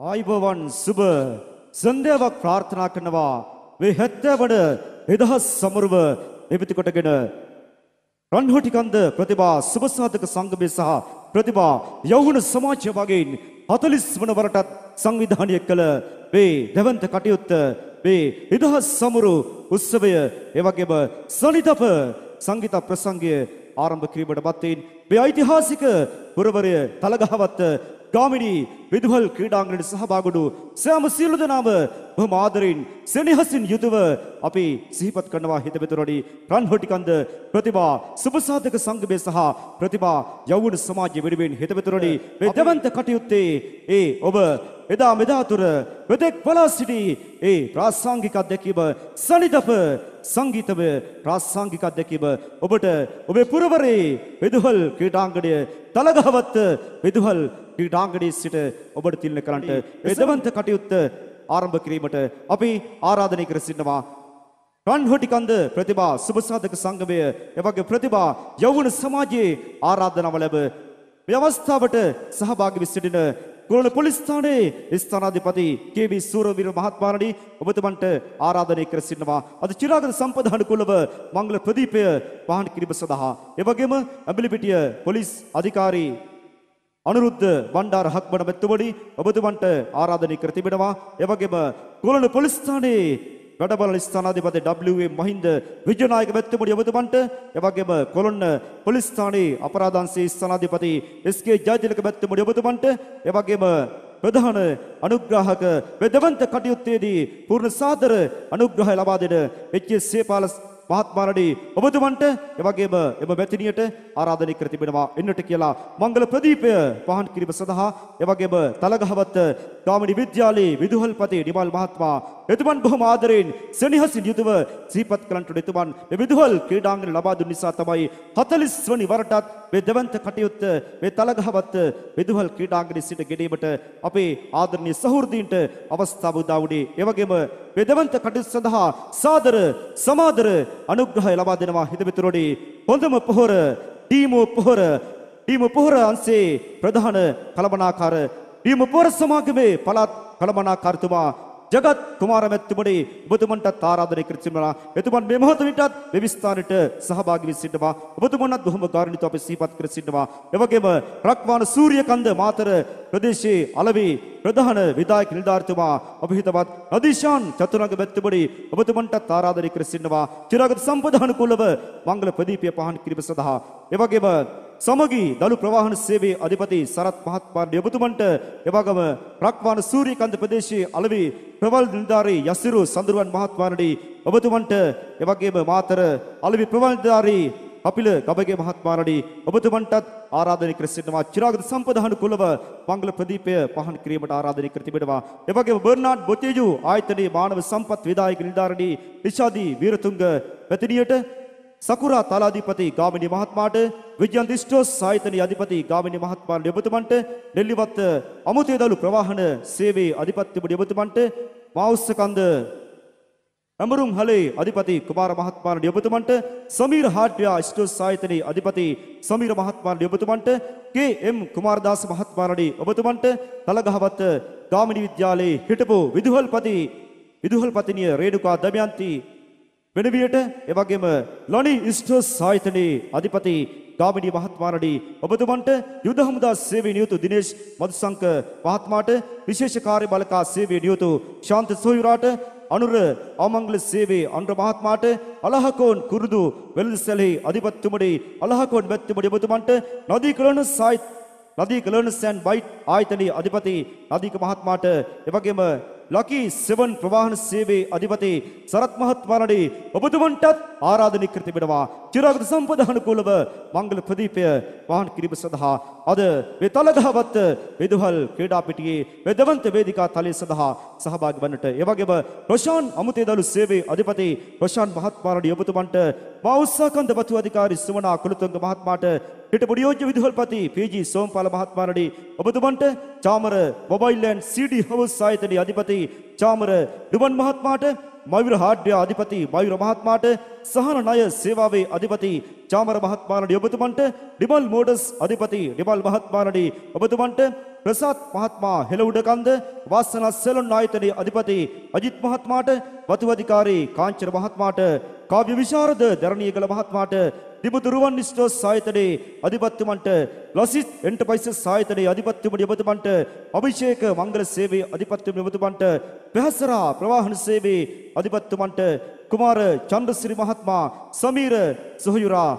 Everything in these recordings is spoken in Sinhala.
ආයිබෝවන් සුබ සන්ධ්‍යාවක් ප්‍රාර්ථනා කරනවා. මේ හැත්තවන එදහස් සමරුව එවිති කොටගෙන රන්හොටිකන්ද ප්‍රතිභා සුභසාධක සංගමය සහ ප්‍රතිභා යෞවන සමාජය වගේන් 40 වන වරටත් සංවිධානය කළ මේ දෙවන්ත කටයුත්ත මේ එදහස් සමරු උත්සවය එවැගේම සනිතප සංගීත ප්‍රසංගය ආරම්භ කිරීමට පත්වෙන් මේ ඓතිහාසික පුරවරය තලගහවත්ත ගාමිණී විදුහල් ක්‍රීඩාංගණයට සහභාගී සෑම සියලු දෙනාම බොහොම ආදරෙන් සෙනෙහසින් යුතුව අපි සිහිපත් කරනවා හිතබෙතුරඩි රන්හොටිකන්ද ප්‍රතිභා සුභසාධක සංගමය සහ ප්‍රතිභා යෞවන සමාජය වෙනුවෙන් හිතබෙතුරඩි මේ දෙවන්ත කටයුත්තේ ඒ ඔබ එදා මෙදා තුර මෙතෙක් බලා සිටි ඒ ප්‍රාසංගික අත්දැකීම සනිදප සංගීතමය ප්‍රාසංගික අත්දැකීම ඔබට ඔබේ පුරවරේ විදුහල් ක්‍රීඩාංගණය තලගහවත්ත විදුහල් ක්‍රීඩාංගණයේ සිට ඔබට තිළින කරන්නට මේ දෙවන්ත කටයුත්ත ආරම්භ කිරීමට අපි ආරාධනය කර සිටිනවා. රන්හොටිකන්ද ප්‍රතිභා සුභසාධක සංගමය එවගේ ප්‍රතිභා යෞවන සමාජයේ ආරාධනාව ලැබ මේ අවස්ථාවට සහභාගී වී සිටින කොළඹ පොලිස් ස්ථානයේ ස්ථානාධිපති කේ.වී. සූරවීර මහත්මයාණනි ඔබතුමන්ට ආරාධනය කර සිටිනවා අද චිරාගත සම්පදාන කුලව මංගල ප්‍රදීපය පහන් කිරීම සඳහා එවැගේම ඇඹිලිපිටිය පොලිස් අධිකාරී අනුරුද්ධ බණ්ඩාර හක්බන මෙතුමනි ඔබතුමන්ට ආරාධනය කර තිබෙනවා එවැගේම කොළඹ පොලිස් ස්ථානයේ වැඩබල ස්ථානාධිපති W.M. මහින්ද විජයනායක මැතිතුමනි ඔබතුමන්ට එවැගේම කොළොන්න පොලිස් ස්ථානයේ අපරාධ අංශයේ ස්ථානාධිපති එස්.කේ. ජයතිලක මැතිතුමනි ඔබතුමන්ට එවැගේම ප්‍රධාන අනුග්‍රාහක වෙදවන්ත කටයුත්තේදී පූර්ණ සාදර අනුග්‍රහය ලබා දෙන එච්.එස්. සේපාල මහත්මාරණි ඔබතුමන්ට එවැගේම එම මැතිනියට ආරාධනය කර තිබෙනවා. එන්නට කියලා මංගල ප්‍රදීපය පහන් කිරීම සඳහා එවැගේම තලගහවත්ත ගාමිණී විද්‍යාලයේ විදුහල්පති නිමල් මහත්මයා එතුමන් බොහොම ආදරෙන් සෙනෙහසින් යුතුව සිහිපත් කළන්ට එතුමන් මේ විදුහල් ක්‍රීඩාංගණය ලබා දුන් නිසා තමයි 40 වනි වරටත් මේ දෙවන්ත කටයුත්ත මේ තලගහවත්ත විදුහල් ක්‍රීඩාංගණයේ සිට ගෙනීමට අපේ ආදරණීය සහෘදීන්ට අවස්ථාව උදා වුණේ. එවැගේම මේ දෙවන්ත කටයුත්ත සඳහා සාදර සමාදර අනුග්‍රහය ලබා දෙනවා. හිතමිතුරෝනි හොඳම පොහොර ටීමු පොහොර ටීමු පොහොර අංශේ ප්‍රධාන කළමනාකාර ටීමු පොහොර සමාගමේ පළාත් කළමනාකාරතුමා ජගත් කුමාර මැතිතුමනි ඔබතුමන්ටත් ආරාධනය කර සිටිනවා. එතුමන් මේ මොහොත විටත් මේ විස්ථානයට සහභාගී වී සිටිනවා. ඔබතුමන්වත් බොහොම ගෞරවණීයව අපි සිහිපත් කර සිටිනවා. එවැගේම රක්වාන සූර්යකන්ද මාතර ප්‍රදේශයේ අලවි ප්‍රධාන විධායක නිලධාරිතුමා ඔබ හිතවත් අදිශාන් චතුරංග මැතිතුමනි ඔබතුමන්ටත් ආරාධනය කර සිටිනවා. චිරාගත සම්පදාන කුලව මංගල ප්‍රදීපය පහන් කිරීම සඳහා එවැගේම සමගී දළු ප්‍රවාහන සේවයේ අධිපති සරත් මහත්මාණන් ඔබතුමන්ට එවගම රක්වාන සූරියකන්ද ප්‍රදේශයේ අලවි ප්‍රවල් නිලධාරී යසිරු සඳරුවන් මහත්මාණනි ඔබතුමන්ට එවගේම මාතර අලවි ප්‍රවල් නිලධාරී කපිල ගබගේ මහත්මාණනි ඔබතුමන්ටත් ආරාධනය කර සිටිනවා. චිරාගත සම්පදාන කුලව මංගල ප්‍රදීපය පහන් කිරීමට ආරාධනය කර තිබෙනවා. එවගේම බර්නාඩ් බොතේජු ආයතනයේ මානව සම්පත් විධායක නිලධාරණී නිෂාදී වීරතුංග පැතිනියට සකුරා තලාධිපති ගාමිණී මහත්මයාට විජයන් දිස්ටෝස් ආයතනයේ අධිපති ගාමිණී මහත්මයාට ඔබතුමන්ට නෙල්ලිවත්ත අමුතේ දළු ප්‍රවාහන සේවයේ අධිපතිතුමනි ඔබතුමන්ට මාඋස්සකන්ද අමරුම් හලේ අධිපති කුමාර මහත්මයාට ඔබතුමන්ට සමීර හාඩ්‍යා ස්ටෝස් ආයතනයේ අධිපති සමීර මහත්මයාට ඔබතුමන්ට කේ.එම්. කුමාරදාස මහත්මයාට ඔබතුමන්ට තලගහවත්ත ගාමිණී විද්‍යාලයේ හිටපු විදුහල්පති විදුහල්පතිනිය රේණුකා දමයන්ති වෙනවියට එවැගේම ලොනි ඉස්ටර්ස් ආයතනයේ අධිපති ගාමිණී මහත්මයාණනි ඔබතුමන්ට යුද හමුදා සේවයේ නියුතු දිනේෂ් මදුසංක මහත්මයාට විශේෂ කාර්ය බළකා සේවයේ නියුතු ශාන්ත සොයුරාට අනුර ආමංගල සේවයේ අනුර මහත්මයාට අලහකෝන් කුරුදු වෙල්සලේ අධිපතිතුමනි අලහකෝන් මැතිතුමනි ඔබතුමන්ට නදී කලන සායිත් නදී කලන සෑන් වයිට් ආයතනයේ අධිපති නදීක මහත්මයාට එවැගේම ලකි සෙවන් ප්‍රවාහන සේවයේ අධිපති සරත් මහත්මයාණනි ඔබතුමන්ටත් ආරාධනය කර තිබෙනවා. චිරාගත සම්පදාන කුලව මංගල ප්‍රදීපය වහන් කිරීම සඳහා අද මේ තලගහවත්ත විදුහල් ක්‍රීඩා පිටියේ වෙදවන්ත වේදිකා තලයේ සඳහා සහභාගී වන්නට එවැගේම රොෂාන් අමුතේදළු සේවයේ අධිපති රොෂාන් මහත්මයාණනි ඔබතුමන්ට මා උත්සාහකන්ද වතු අධිකාරී සුමනා කුලතුංග මහත්මයාට හිටපු නියෝජ්‍ය විදුහල්පති පී.ජී. සෝම්පාල මහත්මයාණනි ඔබතුමන්ට Chamara mobile and CD house ආයතනයේ අධිපති චාමර ඩුවන් මහත්මයාට මයුර හාඩ්‍ය අධිපති මයුර මහත්මයාට සහන ණය සේවාවේ අධිපති චාමර මහත්මයාණනි ඔබතුමන්ට ඩිමල් මෝඩස් අධිපති ඩිමල් මහත්මයාණනි ඔබතුමන්ට ප්‍රසාත් මහත්මයා හෙළඋඩකන්ද වාසනා සෙලොන් ආයතනයේ අධිපති අජිත් මහත්මයාට වතුවදිකාරී කාංචන මහත්මයාට කාව්‍ය විශාරද දරණීයගල මහත්මයාට දිමුතු රුවන් ස්ටෝස් ආයතනයේ අධිපත්‍යමන්ට ලසිත් එන්ටර්ප්‍රයිසස් ආයතනයේ අධිපත්‍යමනි ඔබතුමන්ට අභිෂේක මංගල සේවයේ අධිපත්‍යමනි ඔබතුමන්ට පෙහසරා ප්‍රවාහන සේවයේ අධිපත්‍යමන්ට කුමාර චන්ද්‍රසිරි මහත්මයා සමීර සොහයුරා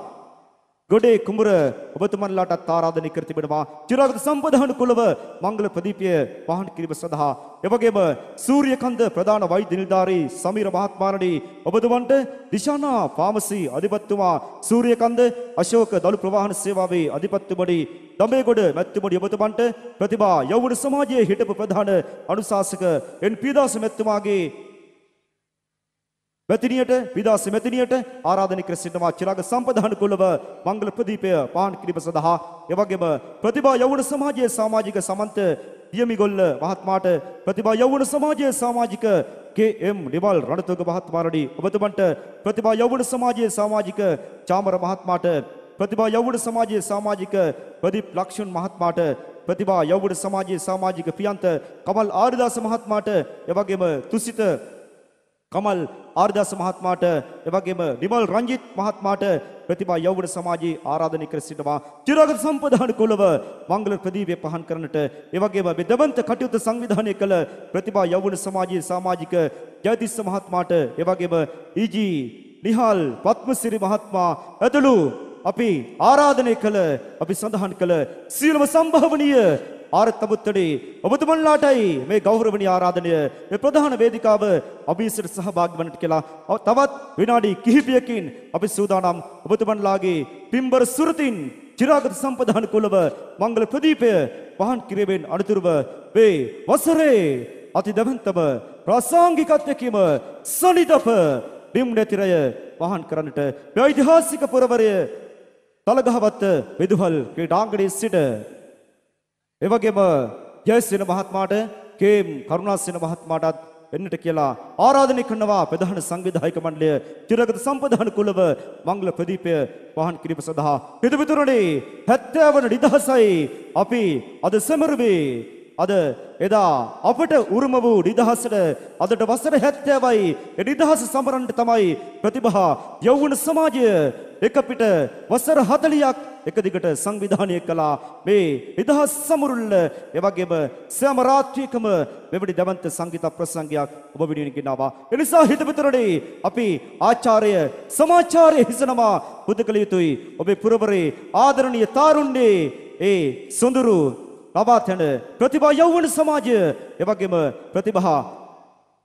ගොඩේ කුඹුර ඔබතුමන්ලාටත් ආරාධනය කර තිබෙනවා. චිරාගත සම්පදාන කුලව මංගල ප්‍රදීපය පහන් කිරීම සඳහා. එවැගේම සූර්යකන්ද ප්‍රධාන වෛද්‍ය නිලධාරී සමීර මහත්මයාණනි ඔබතුමන්ට දිශානා ෆාමසි අධිපතිතුමා සූර්යකන්ද අශෝක දළු ප්‍රවාහන සේවාවේ අධිපතිතුමනි දඹේගොඩ මැතිතුමනි ඔබතුමන්ට ප්‍රතිභා යෞවන සමාජයේ හිටපු ප්‍රධාන අනුශාසක එන් පීදාස මැතිතුමාගේ මෙතිනියට විදාස මෙතිනියට ආරාධනය කර සිටිනවා චිරාග සම්පදාන කුලව මංගල ප්‍රදීපය පාන් කිරීම සඳහා එවැගේම ප්‍රතිභා යෞවන සමාජයේ සමාජික සමන්ත දියමිගොල්ල මහත්මයාට ප්‍රතිභා යෞවන සමාජයේ සමාජික කේ.එම්. නිවල් රණතුංග මහත්මයාණනි ඔබතුමන්ට ප්‍රතිභා යෞවන සමාජයේ සමාජික චාමර මහත්මයාට ප්‍රතිභා යෞවන සමාජයේ සමාජික ප්‍රදීප් ලක්ෂ්මන් මහත්මයාට ප්‍රතිභා යෞවන සමාජයේ සමාජික පියන්ත කමල් ආරිදාස මහත්මයාට එවැගේම තුසිත කමල් ආර්දාස මහත්මයාට එවැගේම නිමල් රංජිත් මහත්මයාට ප්‍රතිභා යෞවන සමාජයේ ආරාධනය කර සිටවා චිරාගත සම්පදාන කුලව මංගල ප්‍රදීපය පහන් කරන්නට එවැගේම මේ දවන්ත කටයුතු සංවිධානය කළ ප්‍රතිභා යෞවන සමාජයේ සමාජික ජයතිස්ස මහත්මයාට එවැගේම ඊජී නිහාල් පත්මසිරි මහත්මයා ඇතුළු අපි ආරාධනය කළ අපි සඳහන් කළ සියලුම සම්භාවනීය ආරතබුත්තඩේ ඔබතුමන්ලාටයි මේ ගෞරවනීය ආරාධනය. මේ ප්‍රධාන වේදිකාව අභිසර සහභාගී වන්නට කියලා. තවත් විනාඩි කිහිපයකින් අපි සූදානම් ඔබතුමන්ලාගේ පින්බර සුරතින් චිරාගත සම්පදාන කුලව මංගල ප්‍රදීපය පහන් කිරීමෙන් අනතුරුව මේ වසරේ අති දැවන්තම ප්‍රාසංගිකත්වයකම සනිදප බිම් නැතිරය පහන් කරන්නට මේ ඓතිහාසික පුරවරය තලගහවත්ත විදුහල් ක්‍රීඩාංගණයේ සිට එවැගේම ජයසේන මහත්මයාට කේම් කරුණාසේන මහත්මයාටත් එන්නට කියලා ආරාධනය කරනවා ප්‍රධාන සංවිධායක මණ්ඩලය චිරගත සම්පදාන කුලව මංගල ප්‍රදීපය පහන් කිරීම සඳහා පිටුපිටුරනේ 70 වන නිදහසයි අපි අද සමරුවේ. අද එදා අපට උරුම වූ නිදහසට අදට වසර 70යි ඒ නිදහස සමරන්නට තමයි ප්‍රතිභා යෞවන සමාජය. එක පිට වසර 40ක් එක දිගට සංවිධානය කළා. මේ නිදහස් සමරුල්ල එවැගේම සෑම රාත්‍රියකම මෙවැනි දවන්ත සංගීත ප්‍රසංගයක් ඔබ වෙනුවෙන් ගෙනාවා. එනිසා හිතපිතරනේ අපි ආචාර්ය සමාචාර්ය හිසනවා පුද කළ යුතුයි. ඔබේ පුරවරේ ආදරණීය තාරුණ්‍යේ ඒ සොඳුරු ලබාතැන ප්‍රතිභා යෞවන සමාජය එවැගේම ප්‍රතිභා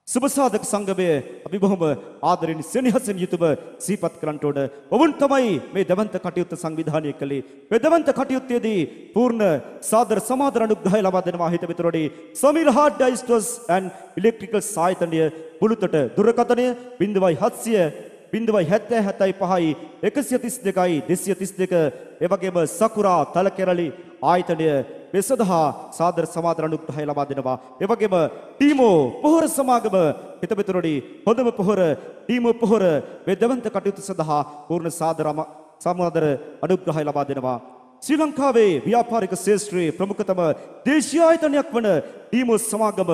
සුබසාධක සංගමය අපි බොහොම ආදරෙන් සෙනෙහසින් යුතුව සිහිපත් කරන්නට ඕන. ඔවුන් තමයි මේ දවන්ත කටයුත්ත සංවිධානය කළේ. මේ දවන්ත කටයුත්තේදී පූර්ණ සාදර සමාදර අනුග්‍රහය ලබා දෙනවා හිත මිතුරනි. සමීර හાર્ඩ් ඩයිස්ටර්ස් ඇන්ඩ් ඉලෙක්ට්‍රිකල් සායතනය බුලුතට දුරකථනය 0700 බිඳුවයි හැත්තෑ හැතයි පහයි එකසිය තිස් දෙකයි දෙසිය තිස් දෙක එවගේම සකුරා තලකෙරලි ආයතනය මේ සඳහා සාදර සමාදර අනුග්‍රහය ලබා දෙනවා. එවගේම ටීමෝ පොහොර සමාගම හිතමිතුරනි හොඳම පොහොර ටීමෝ පොහොර මේ දෙවන්ත කටයුතු සඳහා පූර්ණ සාදරම සමාදර අනුග්‍රහය ලබා දෙනවා. ශ්‍රී ලංකාවේ ව්‍යාපාරික ශේෂ්ත්‍රයේ ප්‍රමුඛතම දේශීය ආයතනයක් වන ටීමෝ සමාගම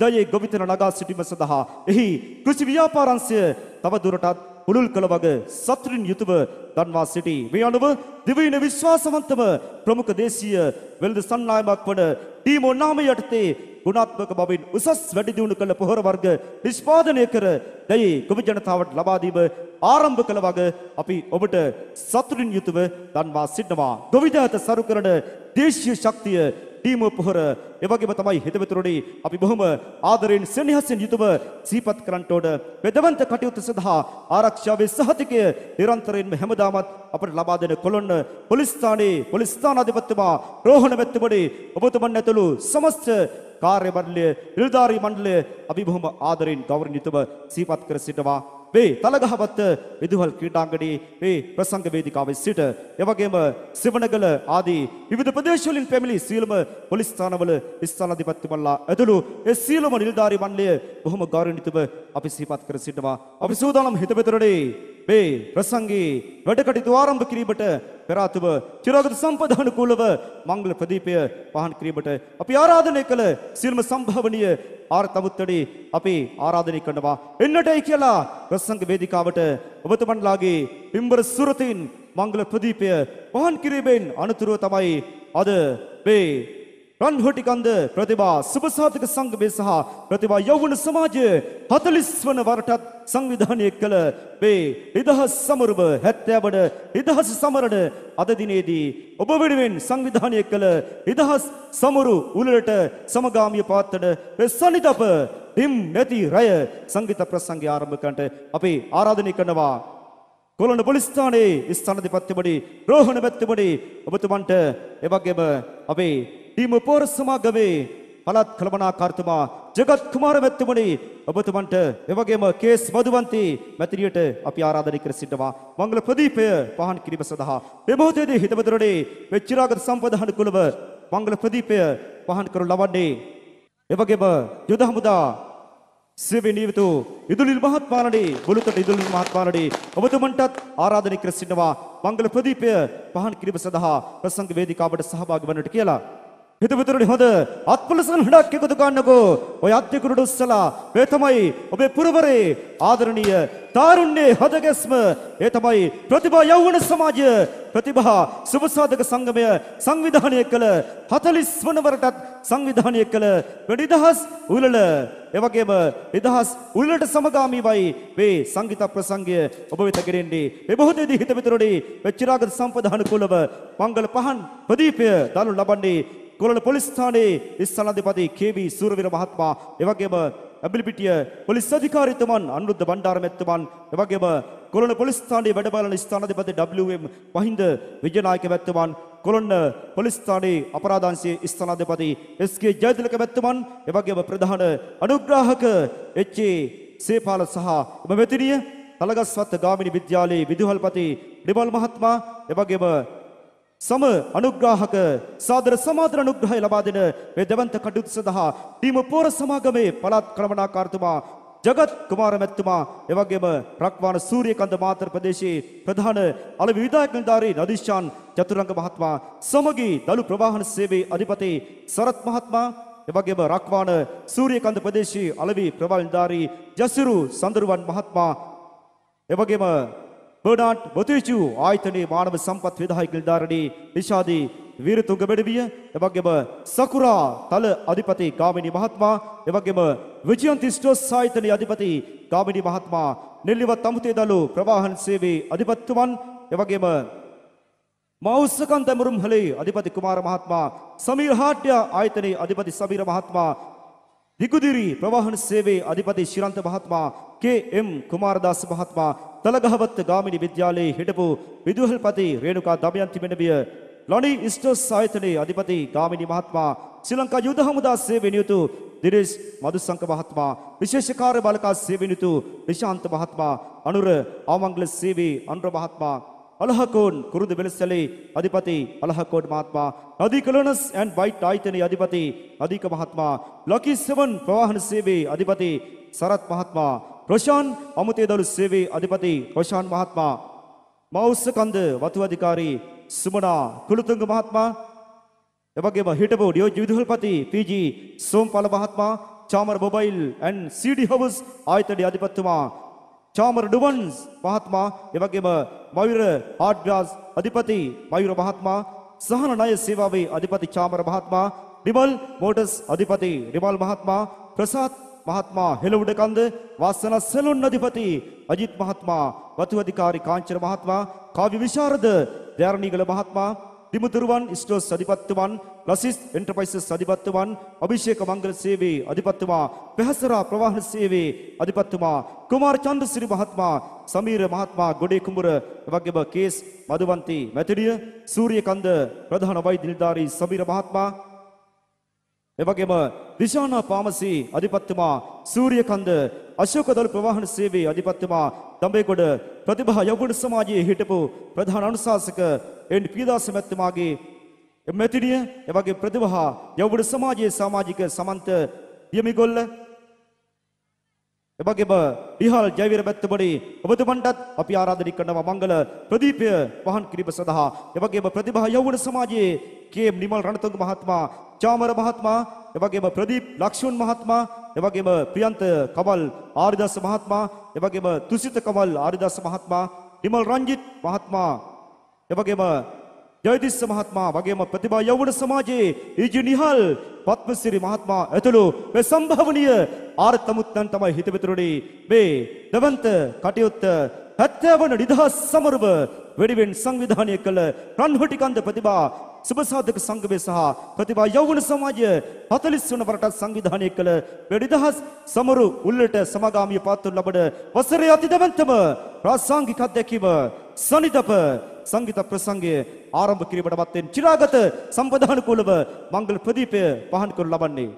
දයේ ගොවිතැන නගා සිටීම සඳහා එහි කෘෂි ව්‍යාපාරංශය තව දුරටත් පුළුල් කළ වග සතුරින් යුතුව දන්වා සිටි. මේ අනුව දිවයින විශ්වාසවන්තම ප්‍රමුඛ දේශීය වෙළඳ සන්නායමක් වන ටීමෝ නාමය යටතේ ගුණාත්මක බවින් උසස් වැඩි දියුණු කළ පොහොර වර්ග නිෂ්පාදනය කර දැයි ගොවි ජනතාවට ලබා දීම ආරම්භ කළ වග අපි ඔබට සතුටින් යුතුව දන්වා සිටනවා. ගොවිදහත සරු කරන දේශීය ශක්තිය ටීම පොහොර. එවැගේම තමයි හිතවතුරුනි අපි බොහොම ආදරෙන් සෙනෙහසින් යුතුව සිහිපත් කරන්නට ඕන වෙදවන්ත කටයුතු සඳහා ආරක්ෂාවේ සහතිකය නිරන්තරයෙන්ම හැමදාමත් අපට ලබා දෙන කොළොන්න පොලිස් ස්ථානයේ පොලිස් ස්ථානාධිපතිතුමා රෝහණ මැතිතුමනි ඔබතුමන් ඇතුළු සමස්ත කාර්ය මණ්ඩලය නිලධාරී මණ්ඩලය අපි බොහොම ආදරෙන් ගෞරවයෙන් යුතුව සිහිපත් කර සිටවා. වේ තලගහවත්ත විදුහල් ක්‍රීඩාංගණයේ වේ ප්‍රසංග වේදිකාවේ සිට එවැගේම සිවණගල ආදී විවිධ ප්‍රදේශවලින් පැමිණි සියලුම පොලිස් ස්ථානවල ස්ථානාධිපතිතුමන්ලා ඇතුළු ඒ සියලුම නිලධාරී මණ්ඩලය බොහොම ගෞරවණීයව අපි සිහිපත් කර සිටිනවා. අපි සූදානම් හිතපෙතරේ මේ ප්‍රසංගී වැඩ කටයුතු ආරම්භ කිරීමට පෙර ආතුව චිරාගත සම්පදානුකූලව මංගල ප්‍රදීපය පහන් කිරීමට අපි ආරාධනය කළ සියලුම සම්භාවනීය ආර්තවුත්තඩි අපි ආරාධනය කරනවා. එන්නටයි කියලා ප්‍රසංග වේදිකාවට ඔබතුමන්ලාගේ පින්බර සුරතින් මංගල ප්‍රදීපය පහන් කිරීමෙන් අනතුරුව තමයි අද මේ රන්හොටිකන්ද ප්‍රතිභා සුභසාධක සංගමය සහ ප්‍රතිභා යෞවන සමාජය 40 වන වරටත් සංවිධානය කළ මේ නිදහස් සමරුව 70 වන නිදහස් සමරන අද දිනේදී ඔබ වෙනුවෙන් සංවිධානය කළ නිදහස් සමරු උළලට සමගාමීව පවත්වන මේ සනිතප හිම් නැති රය සංගීත ප්‍රසංගය ආරම්භ කරන්නට අපි ආරාධනය කරනවා. කොළඹ පොලිස් ස්ථානයේ ස්ථානාධිපතිවරි රෝහණ මැතිවරි ඔබතුමන්ට එවැගේම අපේ ටීම පොර සමාගමේ පළාත් කළමනාකාරතුමා ජගත් කුමාර මැතිවරි ඔබතුමන්ට එවැගේම කේස් මధుවන්ති මැතිරියට අපි ආරාධනය කර සිටිනවා. මංගල ප්‍රදීපය පහන් කිරීම සඳහා මේ මොහොතේදී හිතවතුරනේ මේ චිරාගත සම්පදාන කුලව මංගල ප්‍රදීපය පහන් කරනු ලබන්නේ. එවැගේම යුද හමුදා සේවය නියමිත ඉදුලිල් මහත්මාණනි බුලුතට ඉදුලිල් මහත්මාණනි ඔබතුමන්ටත් ආරාධනය කර සිටිනවා. මංගල ප්‍රදීපය පහන් කිරීම සඳහා ප්‍රසංග වේදිකාවට සහභාගී වන්නට කියලා හිතවිතරනි හොඳ අත්පලසන් හඩක් එකතු ගන්නකෝ. ඔය අධ්‍යකුරුට උස්සලා මේ තමයි ඔබේ පුරවරේ ආදරණීය තාරුණ්‍යයේ හදගැස්ම. ඒ තමයි ප්‍රතිභා යෞවන සමාජය. ප්‍රතිභා සුභසාධක සංගමය සංවිධානය කළ 40 වන වරටත් සංවිධානය කළ නිදහස් උළෙල. එවැගේම නිදහස් උළෙලට සමගාමීවයි මේ සංගීත ප්‍රසංගය ඔබ වෙත ගෙනෙන්නේ. මේ මොහොතේදී හිතවිතරනි වෙච්චිරාගත සම්පදාන කුලව මංගල පහන් ප්‍රදීපය දනු ලබන්නේ කොළඹ පොලිස් ස්ථානයේ ස්ථානාධිපති කේ.වී. සූරවීර මහත්මයා එවැගේම ඇබිලිපිටිය පොලිස් අධිකාරීතුමන් අනුරුද්ධ බණ්ඩාර මැතිතුමන් එවැගේම කොළඹ පොලිස් ස්ථානයේ වැඩ බලන ස්ථානාධිපති W.M. මහින්ද විජයනායක මැතිතුමන් කොළොන්න පොලිස් ස්ථානයේ අපරාධාංශයේ ස්ථානාධිපති එස්.කේ. ජයතිලක මැතිතුමන් එවැගේම ප්‍රධාන අනුග්‍රාහක එච්.ඒ. සේපාල සහ එම මෙතිනිය තලගස්වත්ත ගාමිණී විද්‍යාලයේ විදුහල්පති නිමල් මහත්මයා එවැගේම සම අනුග්‍රාහක සාදර සමාදර අනුග්‍රහය ලබා දෙන මේ දෙවන්ත කටයුතු සඳහා ටීම පෝර සමාගමේ පළාත් කළමනාකාරතුමා ජගත් කුමාර මැතිතුමා එවැගේම රක්වාන සූරියකන්ද මාතර ප්‍රදේශයේ ප්‍රධාන අලෙවි විධායක නිලධාරී නදිෂාන් චතුරංග මහත්මයා සමගී දළු ප්‍රවාහන සේවයේ අධිපති සරත් මහත්මයා එවැගේම රක්වාන සූරියකන්ද ප්‍රදේශයේ අලෙවි ප්‍රවාහන නිලධාරී ජසිරු සඳරුවන් මහත්මයා එවැගේම බර්නාඩ් බොතිචු ආයතනයේ මානව සම්පත් විධායක නිලධාරණී නිෂාදී වීරතුංග බෙඩවිය එවැගේම සකුරා තල අධිපති ගාමිණී මහත්මයා එවැගේම විජයන්ති ස්ටෝස් ආයතනයේ අධිපති ගාමිණී මහත්මයා නෙල්ලිවත් අමුතේ දළු ප්‍රවාහන සේවයේ අධිපතිතුමන් එවැගේම මෞස්සකන්ත මුරුම්හලේ අධිපති කුමාර මහත්මයා සමීර් හාට්‍ය ආයතනයේ අධිපති සමීර මහත්මයා දිගුදිරි ප්‍රවාහන සේවයේ අධිපති ශිරන්ත මහත්මයා කේ.එම්. කුමාරදාස මහත්මයා තලගහවත්ත ගාමිණී විද්‍යාලයේ හිටපු විදුහල්පති රේණුකා දමයන්ති මෙනවිය ලොනි ස්ටෝස් ආයතනයේ අධිපති ගාමිණී මහත්මයා ශ්‍රී ලංකා යුද හමුදා සේවය නියුතු දිනේෂ් මදුසංක මහත්මයා විශේෂ කාර්ය බාලකා සේවය නියුතු නිශාන්ත මහත්මයා අනුර ආමංගල සේවයේ අනුර මහත්මයා අලහකෝන් කුරුදු වෙලසලේ අධිපති අලහකෝන් මහත්මයා නදී කලොනස් ඇන්ඩ් වයිට් ආයතනයේ අධිපති අධික මහත්මයා ලකි සෙවන් ප්‍රවාහන සේවයේ අධිපති සරත් මහත්මයා රොෂාන් අමුතේදළු සේවයේ අධිපති රොෂාන් මහත්මයා මෞස්සකන්ද වතු අධිකාරී සුමනා කුළුතුංග මහත්මයා එවැගේම හිටපු නියෝජ්‍ය විදුහල්පති පී.ජී. සෝම්පල මහත්මයා Chamara mobile and CD house ආයතනයේ අධිපතිතුමා චාමර ඩුවන්ස් මහත්මයා එවැගේම මයුර ආඩ්ගාස් අධිපති මයුර මහත්මයා සහන ණය සේවාවේ අධිපති චාමර මහත්මයා ඩිමල් මෝටර්ස් අධිපති ඩිමල් මහත්මයා ප්‍රසාද් මහත්මයා හෙළවුඩකන්ද වාසන සෙලුන් අධිපති අජිත් මහත්මයා වතු අධිකාරී කාංචන මහත්මයා කාව්‍ය විශාරද දයාරණීගල මහත්මයා දිමුතුරුවන් ස්ටෝස් අධිපත්‍යවන් ලසිස් එන්ටර්ප්‍රයිසස් අධිපත්‍යවන් අභිෂේක මංගල සේවයේ අධිපත්‍යවා පෙහසරා ප්‍රවාහන සේවයේ අධිපත්‍යවා කුමාර චන්ද්‍රසිරි මහත්මයා සමීර මහත්මයා ගොඩේ කුඹුර එවැගේම කේස් මදුවන්ති මැතිරිය සූරියකන්ද ප්‍රධාන වෛද්‍ය නිලධාරී සමීර මහත්මයා එවැගේම දිශානා පාමසී අධිපත්‍යමා සූර්යකන්ද අශෝකදල ප්‍රවාහන සේවයේ අධිපත්‍යමා දඹේගොඩ ප්‍රතිභා යවුණ සමාජයේ හිටපු ප්‍රධාන අනුශාසක එන් පීදාස මැතිතුමාගේ මෙතිනිය එවැගේ ප්‍රතිභා යවුණ සමාජයේ සමාජික සමන්ත යමිගොල්ල එවැගේම විහාල් ජයවීර මැතිතුමනි ඔබතුමන්ටත් අපි ආරාධනය කරනවා මංගල ප්‍රදීපය පහන් කිරීම සඳහා. එවැගේම ප්‍රතිභා යවුණ සමාජයේ කේ.එම්. නිමල් රණතුංග මහත්මයා චාමර මහත්මයා එවැගේම ප්‍රදීප් ලක්ෂ්මන් මහත්මයා එවැගේම ප්‍රියන්ත කමල් ආරිදාස මහත්මයා එවැගේම තුසිත කමල් ආරිදාස මහත්මයා නිමල් රංජිත් මහත්මයා එවැගේම ජයතිස්ස මහත්මයා වගේම ප්‍රතිභා යෞවන සමාජයේ ඊජි නිහල් පත්මසිරි මහත්මයා ඇතුළු මේ සම්භාවනීය ආර්තමුත්තන් තමයි හිතවිතුරුනි මේ දවන්ත කටයුත්ත 70 වන නිදහස් සමරුව වෙඩිවෙන් සංවිධානය කළ රන්හොටිකන්ද ප්‍රතිභා සුබසාධක සංගමය සහ ප්‍රතිභා යෞවන සමාජය 40 වන වරටත් සංවිධානය කළ වෙඩිදහස් සමරු උල්ලට සමගාමී පාත්තු ලබන වසරේ අතිදවන්තම ප්‍රාසංගික අධ්‍යක්ීම සනිදප සංගීත ප්‍රසංගය ආරම්භ කිරීමට මත්තෙන් චිරාගත සම්පදානුකූලව මංගල ප්‍රදීපය පහන් කරනු ලබන්නේ.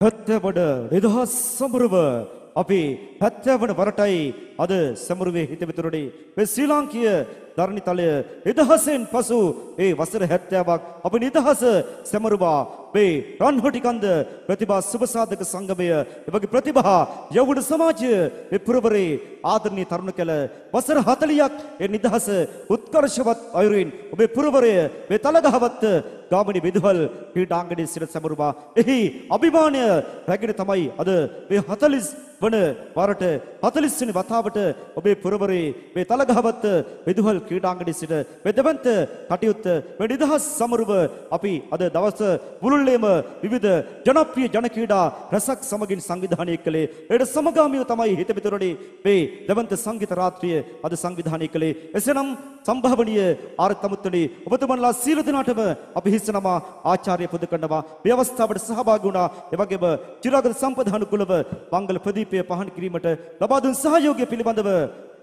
හත්වඩ නිදහස් සමරුව අපි 70 වන වරටයි අද සමරුවේ හිතවිතුරුනි මේ ශ්‍රී ලාංකීය ධර්ණිතලය නිදහසෙන් පසු ඒ වසර 70ක් අපි නිදහස සමරුවා. මේ රන්හොටිකන්ද ප්‍රතිභා සුබසාධක සංගමය එවගේ ප්‍රතිභා යවුණ සමාජය මේ පුරවරේ ආදරණීය තරුණ කළ වසර 40ක් ඒ නිදහස උත්කර්ෂවත් අයුරින් ඔබේ පුරවරය මේ තලගහවත් ගාමිණී විදුහල් ක්‍රීඩාංගණයේ සිට සමරුවා. එහි අභිමානය රැගෙන තමයි අද මේ 40 වන වරට 40 වෙනි වතාවට ඔබේ පුරවරේ මේ තලගහවත් විදුහල් ක්‍රීඩාංගණයේ සිට වෙදවන්ත කටයුත්ත මේ නිදහස් සමරුව අපි අද දවස මුළුල්ලේම විවිධ ජනප්‍රිය ජන ක්‍රීඩා රසක් සමගින් සංවිධානය කළේ. ඒට සමගාමීව තමයි හිතමිතුරනේ මේ දෙවන්ත සංගීත රාත්‍රිය අද සංවිධානය කළේ. එසේනම් සම්භාවනීය ආරතමුත්තනි ඔබතුමන්ලා සීල දිනාටම අපි හිස්සනවා ආචාර්ය පුද කරනවා. මේ අවස්ථාවට සහභාගී වුණා. එවැගේම චිරාගත සම්පදානුකූලව මංගල ප්‍රදීපය පහන් කිරීමට ලබා දුන් සහයෝගය පිළිබඳව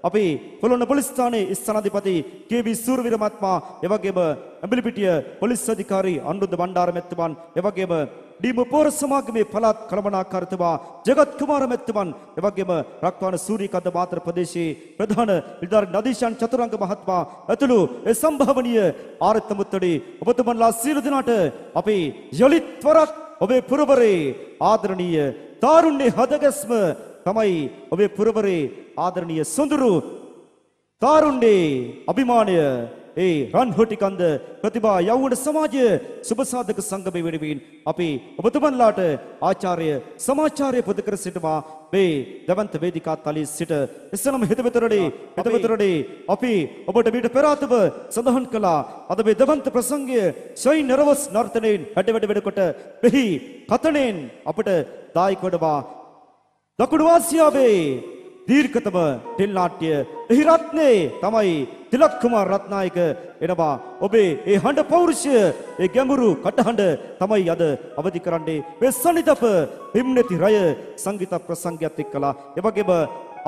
අපි කොළොන්න පොලිස් ස්ථානයේ ස්ථානාධිපති කේ.වී. සූරවීර මහත්මයා එවැගේම ඇඹිලිපිටිය පොලිස් අධිකාරී අනුරුද්ධ බණ්ඩාර මැතිතුමන් එවැගේම ඩීම පෝර සමාගමේ පළාත් කළමනාකාරතුමා ජගත් කුමාර මැතිතුමන් එවැගේම රක්වාන සූරීකන්ද මාතර ප්‍රදේශයේ ප්‍රධාන නිලධාරී නදීෂාන් චතුරංග මහත්මයා ඇතුළු ඒ සම්භාවනීය ආරත්තමුත්තඩි ඔබතුමන්ලා සියලු දෙනාට අපි යලිත් වරක් ඔබේ පුරවරේ ආදරණීය තාරුණ්‍ය හදගස්ම තමයි ඔබේ පුරවරේ ආදරණීය සොඳුරු තාරුණ්‍යේ අභිමානය ඒ රන්හොටිකන්ද ප්‍රතිභා යෞවන සමාජය සුබසාධක සංගමය වෙනුවෙන් අපි ඔබතුමන්ලාට ආචාර්ය සමාචාර්ය පුද කර සිටමා මේ දවන්ත වේදිකා තලයේ සිට එසනම හිතවිතරනේ හිතවිතරනේ අපි ඔබට මීට පෙර ආතව සඳහන් කළා. අද මේ දවන්ත ප්‍රසංගය ශයි නරවස් නර්තනයෙන් වැඩ වැඩ වෙනකොට මෙහි කතනෙන් අපට දායක වඩවා දකුණු ආසියාවේ දීර්ඝතම ටෙල් නාට්‍ය එහි රත්නේ තමයි තිලක් කුමාර රත්නායක එනවා. ඔබේ ඒ හඬ පෞරුෂය ඒ ගැඹුරු කටහඬ තමයි අද අවදි කරන්නේ. මේ සනිදප හිම්නති රය සංගීත ප්‍රසංගයත් එක්කලා. එවැගේම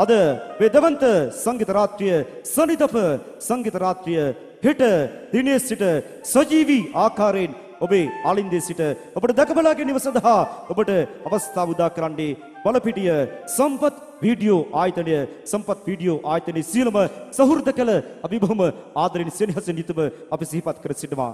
අද මේ දවන්ත සංගීත රාත්‍රිය සනිදප සංගීත රාත්‍රිය හෙට දිනේ සිට සජීවී ආකාරයෙන් ඔබේ ආලින්දේ සිට ඔබට දැකබලා ගැනීම සඳහා ඔබට අවස්ථාව උදා කරන්නේ බලපිටිය සම්පත් වීඩියෝ ආයතනය සම්පත් වීඩියෝ ආයතනයේ සියලුම සහෘද කළ අපි බොහොම ආදරෙන් සෙනෙහසින් යුතුව අපි සිහිපත් කර සිටිනවා.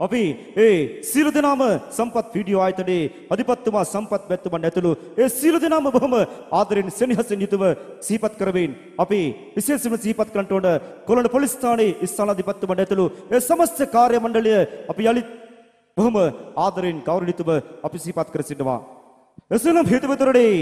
අපි ඒ සියලු දෙනාම සම්පත් වීඩියෝ ආයතනයේ අධිපතිතුමා සම්පත් බැත්තුමන් ඇතුළු ඒ සියලු දෙනාම බොහොම ආදරෙන් සෙනෙහසින් යුතුව සිහිපත් කරමින් අපි විශේෂයෙන්ම සිහිපත් කරන්නට ඕන කොළඹ පොලිස් ස්ථානයේ ස්ථානාධිපතිතුමන් ඇතුළු ඒ සමස්ත කාර්ය මණ්ඩලය අපි යලිත් බොහොම ආදරෙන් ගෞරවණීයව අපි සිහිපත් කර සිටිනවා. එසේනම් හිතවතුරනේ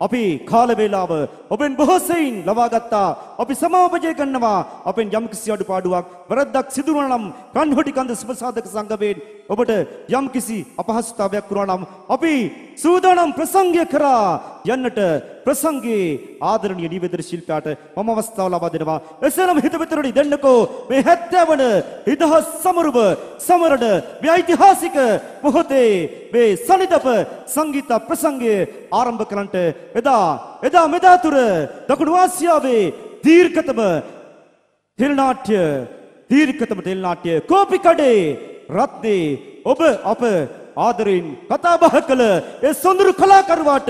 අපි කාල වේලාව ඔබෙන් බොහෝ සෙයින් ලබා ගත්තා. අපි සමාවජය කරනවා. අපෙන් යම්කිසි අඩුපාඩුවක් වැරද්දක් සිදු වුණා නම් කන්හොටි කන්ද සුබසාධක සංගමයෙන් ඔබට යම්කිසි අපහසුතාවයක් වුණා නම් අපි සූදානම් ප්‍රසංගය කරා යන්නට ප්‍රසංගයේ ආදරණීය නිවේදන ශිල්පියාට මම අවස්ථාව ලබා දෙනවා. එසේනම් හිතවිතරණි දෙන්නකෝ මේ 70 වන නිදහස් සමරුව සමරන මේ ඓතිහාසික මොහොතේ මේ සනිදප සංගීත ප්‍රසංගය ආරම්භ කරන්නට එදා එදා මෙදා තුර දකුණු ආසියාවේ දීර්ඝතම තෙල් නාට්‍ය දීර්ඝතම තෙල් නාට්‍ය කෝපි කඩේ රත්නේ ඔබ අප ආදරෙන් කතා බහ කළ ඒ සොඳුරු කලාකරුවාට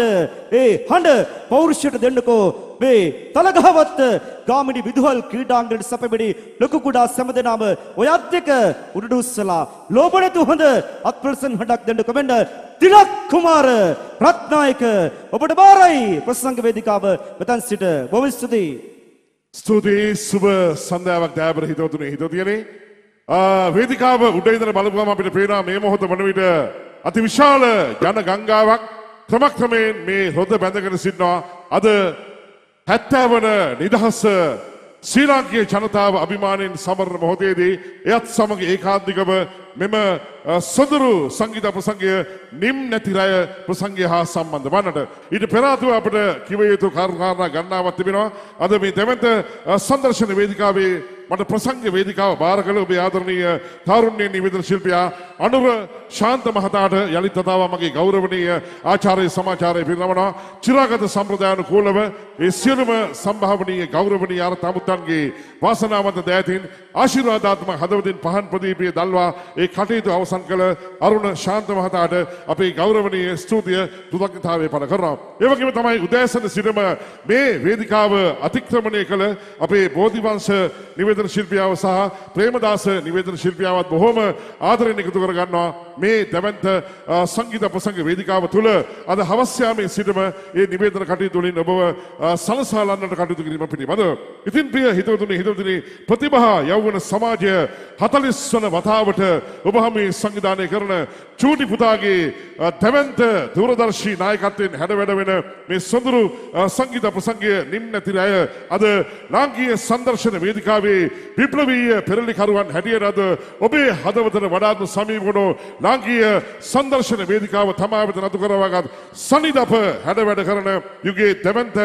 ඒ හඬ පෞරුෂයට දෙන්නකෝ මේ තලගහවත්ත ගාමිණි විදුහල් ක්‍රීඩාංගණයට සැපබෙඩි ලොකු කුඩා සැමදෙනාම ඔයත් දෙක උඩට උස්සලා ලෝභ නැතු හොඳ අත්ප්‍රසන් හඬක් දෙන්නකෝ මෙන්න තිලක් කුමාර රත්නායක ඔබට බාරයි ප්‍රසංග වේදිකාව මෙතන් සිට බොහොම ස්තුතියි. ස්තුතියි. සුබ සන්ධාවක් දෑබර හිතවතුනේ. හිතවතියනේ. වේදිකාව උඩයිදර බලපුවම අපිට පේනවා මේ මොහොත වන විට අති විශාල ජන ගංගාවක් ක්‍රමක්‍රමයෙන් මේ හොද බැඳගෙන සිටිනවා අද හැත්තෑ වන නිදහස ශ්‍රී ලාංකීය ජනතාව අභිමානයෙන් සමරන මොහොතේදී එයත් සමග ඒකාන්තිකව මෙම සොඳුරු සංගීත ප්‍රසංගය නිම් නැති රය ප්‍රසංගය හා සම්බන්ධ වන්නට. ඊට පෙරාතුව අපට කිව යුතු කරුණාකාරණා ගණනාවක් තිබෙනවා. අද මේ දෙවන්ත සංදර්ශන වේදිකාවේ මට ප්‍රසංග වේදිකාව බාර කළ ඔබේ ආදරණීය තාරුණ්‍ය නිවේදන ශිල්පියා අනුර ශාන්ත මහතාට යළිත් තතාව මගේ ගෞරවනීය ආචාර්ය සමාචාරය පිරිනමනවා. චිරාගත සම්ප්‍රදායානුකූලව ඒ සියලුම සම්භාවනීය ගෞරවනීය අර තමුත්තන්ගේ වාසනාවන්ත දෑතින් ආශිර්වාදාත්මක හදවතින් පහන් ප්‍රදීපය දල්වා ඒ කටයුතු අවසන් කළ අරුණ ශාන්ත මහතාට අපේ ගෞරවනීය ස්තුතිය කෘතඥතාවය පළ කරනවා. ඒ වගේම තමයි උදෑසන සිටම මේ වේදිකාව අතික්‍රමණය කළ අපේ බෝධිවංශ නිවේදන ශිල්පියාව සහ ප්‍රේමදාස නිවේදන ශිල්පියාවත් බොහොම ආදරයෙන් එකතු කර ගන්නවා මේ දැවන්ත සංගීත ප්‍රසංග වේදිකාව තුළ අද හවස් යාමේ සිටම ඒ නිවේදන කටයුතු වලින් ඔබව සලසාලන්නට කටයුතු කිරීම පිළිබඳව. ඉතින් ප්‍රිය හිතවතුනි හිතවතුනි ප්‍රතිභා යෞවන සමාජය 40 වන වතාවට ඔබ මේ සංවිධානය කරන චූටි පුතාගේ දැවන්ත දූරදර්ශී නායකත්වයෙන් හැඩ වැඩ වෙන මේ සොඳුරු සංගීත ප්‍රසංගය නිම් නැතිර අය අද ලාංකීය සංදර්ශන වේදිකාවේ විප්ලවීය පෙරලිකරුවන් හැටියට අද ඔබේ හදවතට වඩාත්ම සමීප වුණු ලාංකීය සංදර්ශන වේදිකාව තමා වෙත නතු කරවාගත් සනිදප හැඩ වැඩ කරන යුගයේ දැවන්ත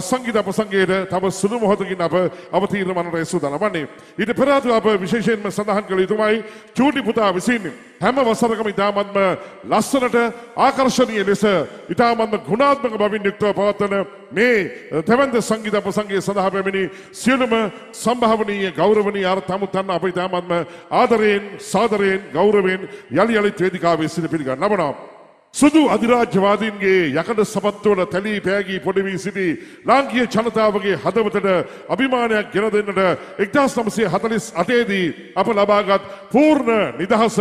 සංගීත ප්‍රසංගයට තව සුළු මොහොතකින් අප අවතීර්ණ වන්නට සූදානම් වන්නේ. ඊට පෙර ආතුව අප විශේෂයෙන්ම සඳහන් කළ යුතුමයි චූටි පුතා විසින් හැම වසරකම ඉතාමත්ම ලස්සනට ආකර්ශනීය ලෙස ඉතාමත්ම ගුණාත්මක බවින් යුක්තව පවත්වන මේ තැවන්ද සංගීත ප්‍රසංගය සඳහා පැමිණි සියලුම සම්භාවනීය ගෞරවනීය අර තමුතන්න අප ඉතාමත්ම ආදරයෙන් සාදරයෙන් ගෞරවයෙන් යළි යළිත් වේදිකාවේ සිට පිළිගන්න ලබනවා. සුදු අධිරාජ්‍යවාදීන්ගේ යකඩ සපත්තුවල තැලී පෑගී පොඩිවී සිටි ලාංකීය ජනතාවගේ හදවතට අභිමානයක් ගෙන දෙන්නට එක්දස් නමසේ හතලිස් අටේදී අප ලබාගත් පූර්ණ නිදහස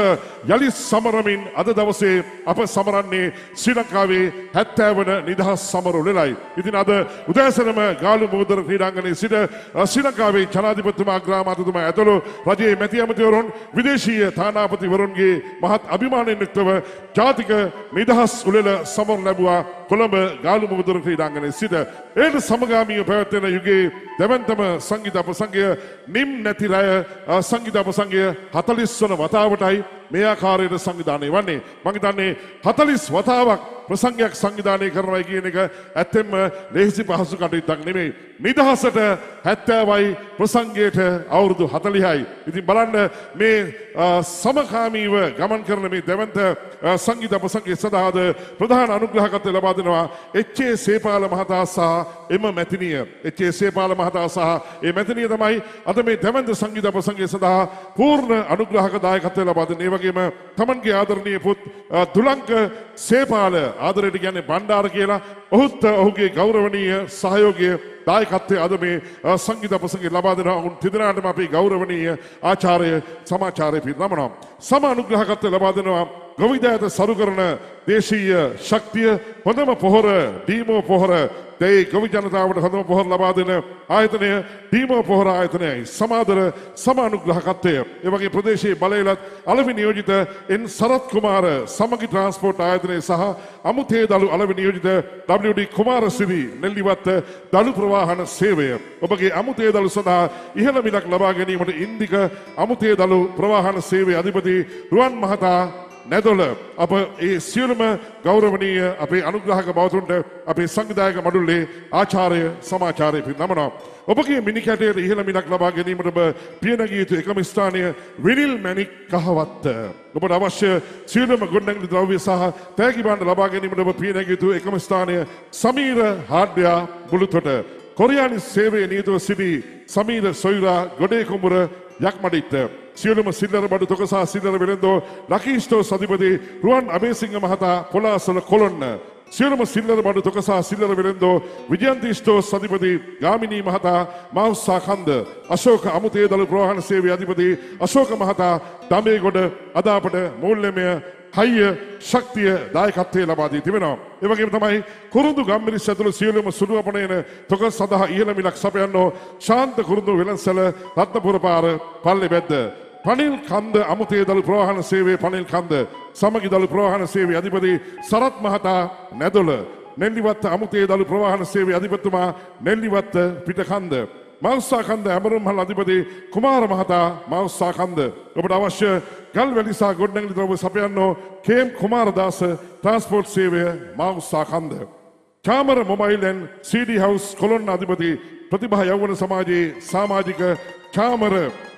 යළි සමරමින් අද දවසේ අප සමරන්නේ ශ්‍රී ලංකාවේ හැත්තෑවන නිදහස් සමරු ලෙලයි. ඉතින් අද උදෑසනම ගාලු මුහුදර ක්‍රීඩාංගණයේ සිට ශ්‍රී ලංකාවේ ජනාධිපතිතුමා ග්‍රාමාතතුමා ඇතුළු රජයේ මැති ඇමතිවරුන් විදේශීය තානාපතිවරුන්ගේ මහත් අභිමානයෙන් යුක්තව ජාතික නිදහස් උළෙල සමර ලැබුවා. කොළඹ ගාලු මුදුර ක්‍රීඩාංගණයේ සිට ඒට සමගාමීව පැවැත්වෙන යුගයේ දැවැන්තම සංගීත අපසංගය නිම් නැති රැය සංගීත අපසංගය 40 වන වතාවටයි මේ ආකාරයට සංවිධානය වන්නේ මම හිතන්නේ 40 වතාවක් ප්‍රසංගයක් සංවිධානය කරනවා කියන එක ඇත්තෙන්ම ලේසි පහසු කටයුත්තක් නෙමෙයි නිදහසට 70යි ප්‍රසංගයට අවුරුදු 40යි ඉතින් බලන්න මේ සමකාමීව ගමන් කරන මේ දැවැන්ත සංගීත ප්‍රසංගය සඳහාද ප්‍රධාන අනුග්‍රහකත්වය ලබා දෙනවා එච්.ඒ. සේපාල මහතා සහ එම මැතිනිය එච්.ඒ. සේපාල මහතා සහ ඒ මැතිනිය තමයි අද මේ දැවැන්ත සංගීත ප්‍රසංගය සඳහා පූර්ණ අනුග්‍රහක දායකත්වය ලබා දෙන්නේ. ඒ වගේම තමන්ගේ ආදරණීය පුත් දුලංක සේපාල ආදරයට කියන්නේ බණ්ඩාර කියලා ඔහුත් ඔහුගේ ගෞරවනීය සහයෝගය දායකත්වය අද මේ සංගීත ප්‍රසංගය ලබා දෙනවා. උන් තිදෙනාටම අපි ගෞරවනීය ආචාර්ය සමාචාර්ය පිරිනමනවා. සම අනුග්‍රහකත්වය ලබා දෙනවා ගොවිදෑත සරු කරන දේශීය ශක්තිය හොඳම පොහොර ඩීමෝ පොහොර දැයි ගොවි ජනතාවට හොඳම පොහොර ලබා දෙන ආයතනය ඩීමෝ පොහොර ආයතනයයි. සමාදර සමානුග්‍රහකත්වය. එවගේ ප්‍රදේශයේ බලයලත් අලවි නියෝජිත එන් සරත් කුමාර සමගි ට්‍රන්ස්පෝර්ට් ආයතනය සහ අමුතේ දළු අලවි නියෝජිත WD කුමාරසිරි නෙල්ලිවත්ත දළු ප්‍රවාහන සේවය. ඔබගේ අමුතේ දළු සඳහා ඉහළ මිලක් ලබා ගැනීමට ඉන්දික අමුතේ දළු ප්‍රවාහන සේවය අධිපති රුවන් මහතා නැදොල අප ඒ සියලුම ගෞරවනීය අපේ අනුග්‍රහක බවතුන්ට අපේ සංවිධායක මඩුල්ලේ ආචාර්ය සමාචාරය පිරිනමනවා. ඔබගේ මිනිකැටයට ඉහළ මිලක් ලබා ගැනීමට ඔබ පියනගිය යුතු එකම ස්ථානය විනිල් මැණික් කහවත්ත. ඔබට අවශ්‍ය සියලුම ගොඩනැගිලි ද්‍රව්‍ය සහ තෑගි භාණ්ඩ ලබා ගැනීමට ඔබ පියනගිය යුතු එකම ස්ථානය සමීර හාඩ්‍යා බුලුතොට. කොරියානි සේවයේ නියුතව සිටි සමීර සොයුරා ගොඩේ කුඹුර යක්මඩිත්ත සියලුම සිල්ලර බඩු තොක සහ සිල්ලර වෙළෙන්දෝ ලකීෂ්ටෝ සධිපති රුවන් අබේසිංහ මහතා කොලාසල කොළොන්න. සියලුම සිල්ලර බඩු තොක සහ සිල්ලර වෙළෙන්දෝ විජයන්තිෂ්ටෝ සධිපති ගාමිණී මහතා මවුස්සා කන්ද අශෝක අමුතේ දළු ප්‍රවාහන සේවයේ අධිපති අශෝක මහතා දමේගොඩ අද අපට මූල්‍යමය හයිය ශක්තිය දායකත්වය ලබා දී තිබෙනවා. ඒ වගේම තමයි කුරුඳු ගම්මිරිස් ඇතුළු සියලුම සුළු අපනයන තොක සඳහා ඉහළ මිලක් සපයන්නෝ ශාන්ත කුරුඳු වෙළන්සැල රත්නපුර පාර පල්ලෙ බැද්ද. පනිල් කන්ද අමුතේ දළු ප්‍රවාහන සේවයේ පනිල් කන්ද සමගි දළු ප්‍රවාහන සේවයේ අධිපති සරත් මහතා නැදොල නෙල්ලිවත්ත අමුතේ දළු ප්‍රවාහන සේවයේ අධිපතිතුමා නෙල්ලිවත්ත පිටකන්ද මවස්සාකන්ද ඇමරුම්හල් අධිපති කුමාර මහතා මවස්සාකන්ද. ඔබට අවශ්‍ය ගල් වැලිසා ගොඩනැගලි ද්‍රව්‍ය සපයන්නෝ කේම් කුමාරදාස ට්‍රාන්ස්පෝර්ට් සේවය මවස්සාකන්ද. චාමර මොබයිල්ලෙන් CD හවස් කොළොන්න අධිපති ප්‍රතිභා යවන සමාජයේ සාමාජික චාමර.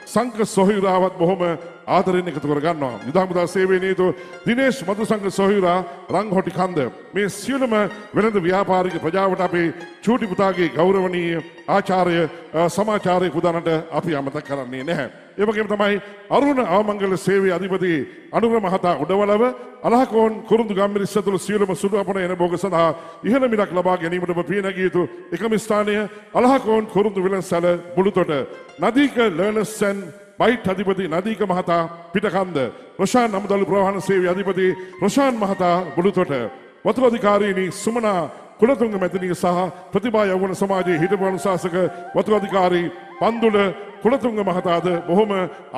සංක සොහිරාවත් බොහොම ආදරෙන් එකතු කර ගන්නවා. නිදහමුදා සේවයේ නේතු දිනේශ් මදුසංග සොහිරා රංහොටි කන්ද. මේ සියලුම වෙළඳ ව්‍යාපාරික ප්‍රජාවට අපේ චූටි පුතාගේ ගෞරවනීය ආචාර්ය අ, සමාචාරය පුදානට අපි අමතක කරන්නේ නැහැ. ඒ වගේම තමයි අරුණ අවමංගල සේවයේ අධිපති අනුර මහතා උඩවලව අලහකෝන් කුරුඳු ගම්මිරිස් ඇතුළු සියලුම සුළු අපන එන භෝග සඳහා ඉහළ මිලක් ලබා ගැනීමට ඔබ පිය නැගිය යුතු එකම ස්ථානය අලහකෝන් කුරුඳු විලන්සැල බුළුතොට නදීක ලර්නර්සන් බයිට් අධිපති නදීක මහතා පිටකන්ද රොෂාන් අමුදලු ප්‍රවාහන සේවයේ අධිපති රොෂාන් මහතා බුළුතොට වතුර අධිකාරීනි සුමනා කුලතුංග මැතිනිය සහ ප්‍රතිභා යවන සමාජයේ හිටපු අනුශාසක වතුර අධිකාරී පන්දුල කුලතුංග මහතාද බොහොම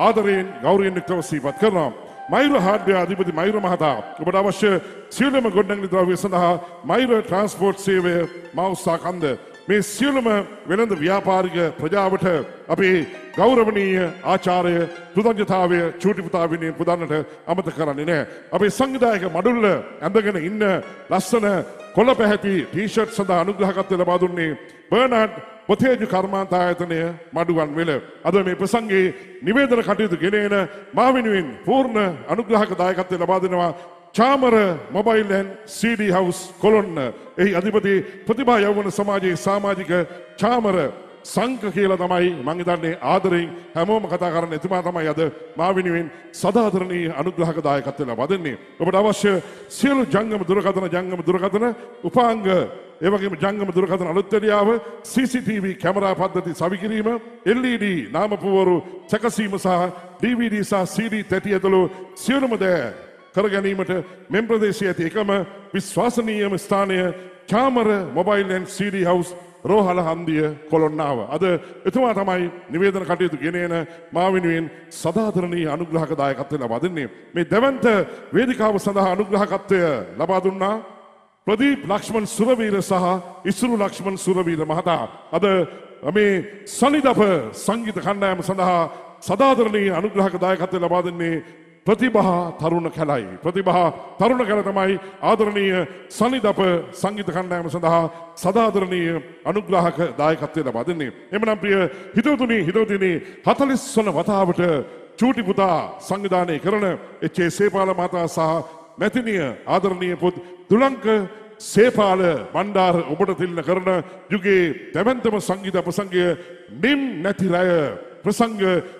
ආදරයෙන් ගෞරවයෙන් යුක්තව සිහිපත් කරනවා. මෛර හාඩ්‍ය අධිපති මෛර මහතා ඔබට අවශ්‍ය සියලුම ගොඩනැගිලි ද්‍රව්‍ය සඳහා මෛර ට්‍රාන්ස්පෝර්ට් සේවය මවුස්සා කන්ද මේ සියලුම වෙළඳ ව්‍යාපාරික ප්‍රජාවට අපේ ගෞරවනීය ආචාරය කෘතඥතාවය චූටිපුතාවිනය පුදන්නට අමත කරන්නේ නෑ. අපේ සංවිධායක මඩුල්ල ඇඳගෙන ඉන්න ලස්සන කොළ පැහැති ටීෂට් සඳහා අනුග්‍රහකත්වය ලබා දුන්නේ බර්නාඩ් පොතේජු කර්මාන්තායතනය මඩුවන් වෙල. අද මේ ප්‍රසංගේ නිවේදන කටයුතු ගෙනන මා වෙනුවෙන් පූර්ණ අනුග්‍රහක දායකත්වය ලබා දෙනවා චාමර මොබයිල්ලන් CD හවස් කොළොන්න එහි අධිපති ප්‍රතිභා යවන සමාජයේ සාමාජික චාමර සංක කියලා තමයි මං හිතන්නේ ආදරෙන් හැමෝම කතා කරන්න එතුමා තමයි අද මා වෙනුවෙන් සදාදරණීය අනුග්‍රහක දායකත්වය ලබා දෙන්නේ. ඔබට අවශ්‍ය සියලු ජංගම දුරකථන ජංගම දුරකථන උපාංග ඒ වගේම ජංගම දුරකථන අලුත්වැඩියාව CCTV කැමරා පද්ධති සවිකිරීම LED නාමපුවරු සැකසීම සහ DVD සහ CD තැටි ඇතුළු සියලුම දෑ කර ගැනීමට මෙම් ප්‍රදේශයේ ඇති එකම විශ්වාසනීයම ස්ථානය චාමර මොබයිල්ලන් CD හවස් රෝහල හන්දිය කොළොන්නාව. අද එතුමා තමයි නිවේදන කටයුතු ගෙනන මා වෙනුවෙන් සදාතරණී අනුග්‍රහක දායකත්වය ලබා දෙන්නේ. මේ දැවන්ත වේදිකාව සඳහා අනුග්‍රහකත්වය ලබා දුන්නා ප්‍රදීප් ලක්ෂ්මන් සුරවීර සහ ඉසුරු ලක්ෂ්මන් සුරවීර මහතා. අද මේ සනිදප සංගීත කණ්ඩායම සඳහා සදාදරණී අනුග්‍රහක දායකත්වය ලබා දෙන්නේ ප්‍රතිබහා තරුණ කැලයි. ප්‍රතිබහා තරුණ කැල තමයි ආදරණීය සනිදප සංගීත කණ්ඩායම සඳහා සදාදරණීය අනුග්‍රහක දායකත්වය ලබා දෙන්නේ. එමනම් ප්‍රිය හිතවතුනි හිතවතුනි 40 වන වතාවට චූටි පුතා සංවිධානය කරන එච්.ඒ. සේපාල මහතා සහ මැතිනිය ආදරණීය පුත් දුලංක සේපාල බණ්ඩාර ඔබට තිල්න කරන යුගේ දැවන්තම සංගීත ප්‍රසංගය නිම් නැති රැය ප්‍රසංග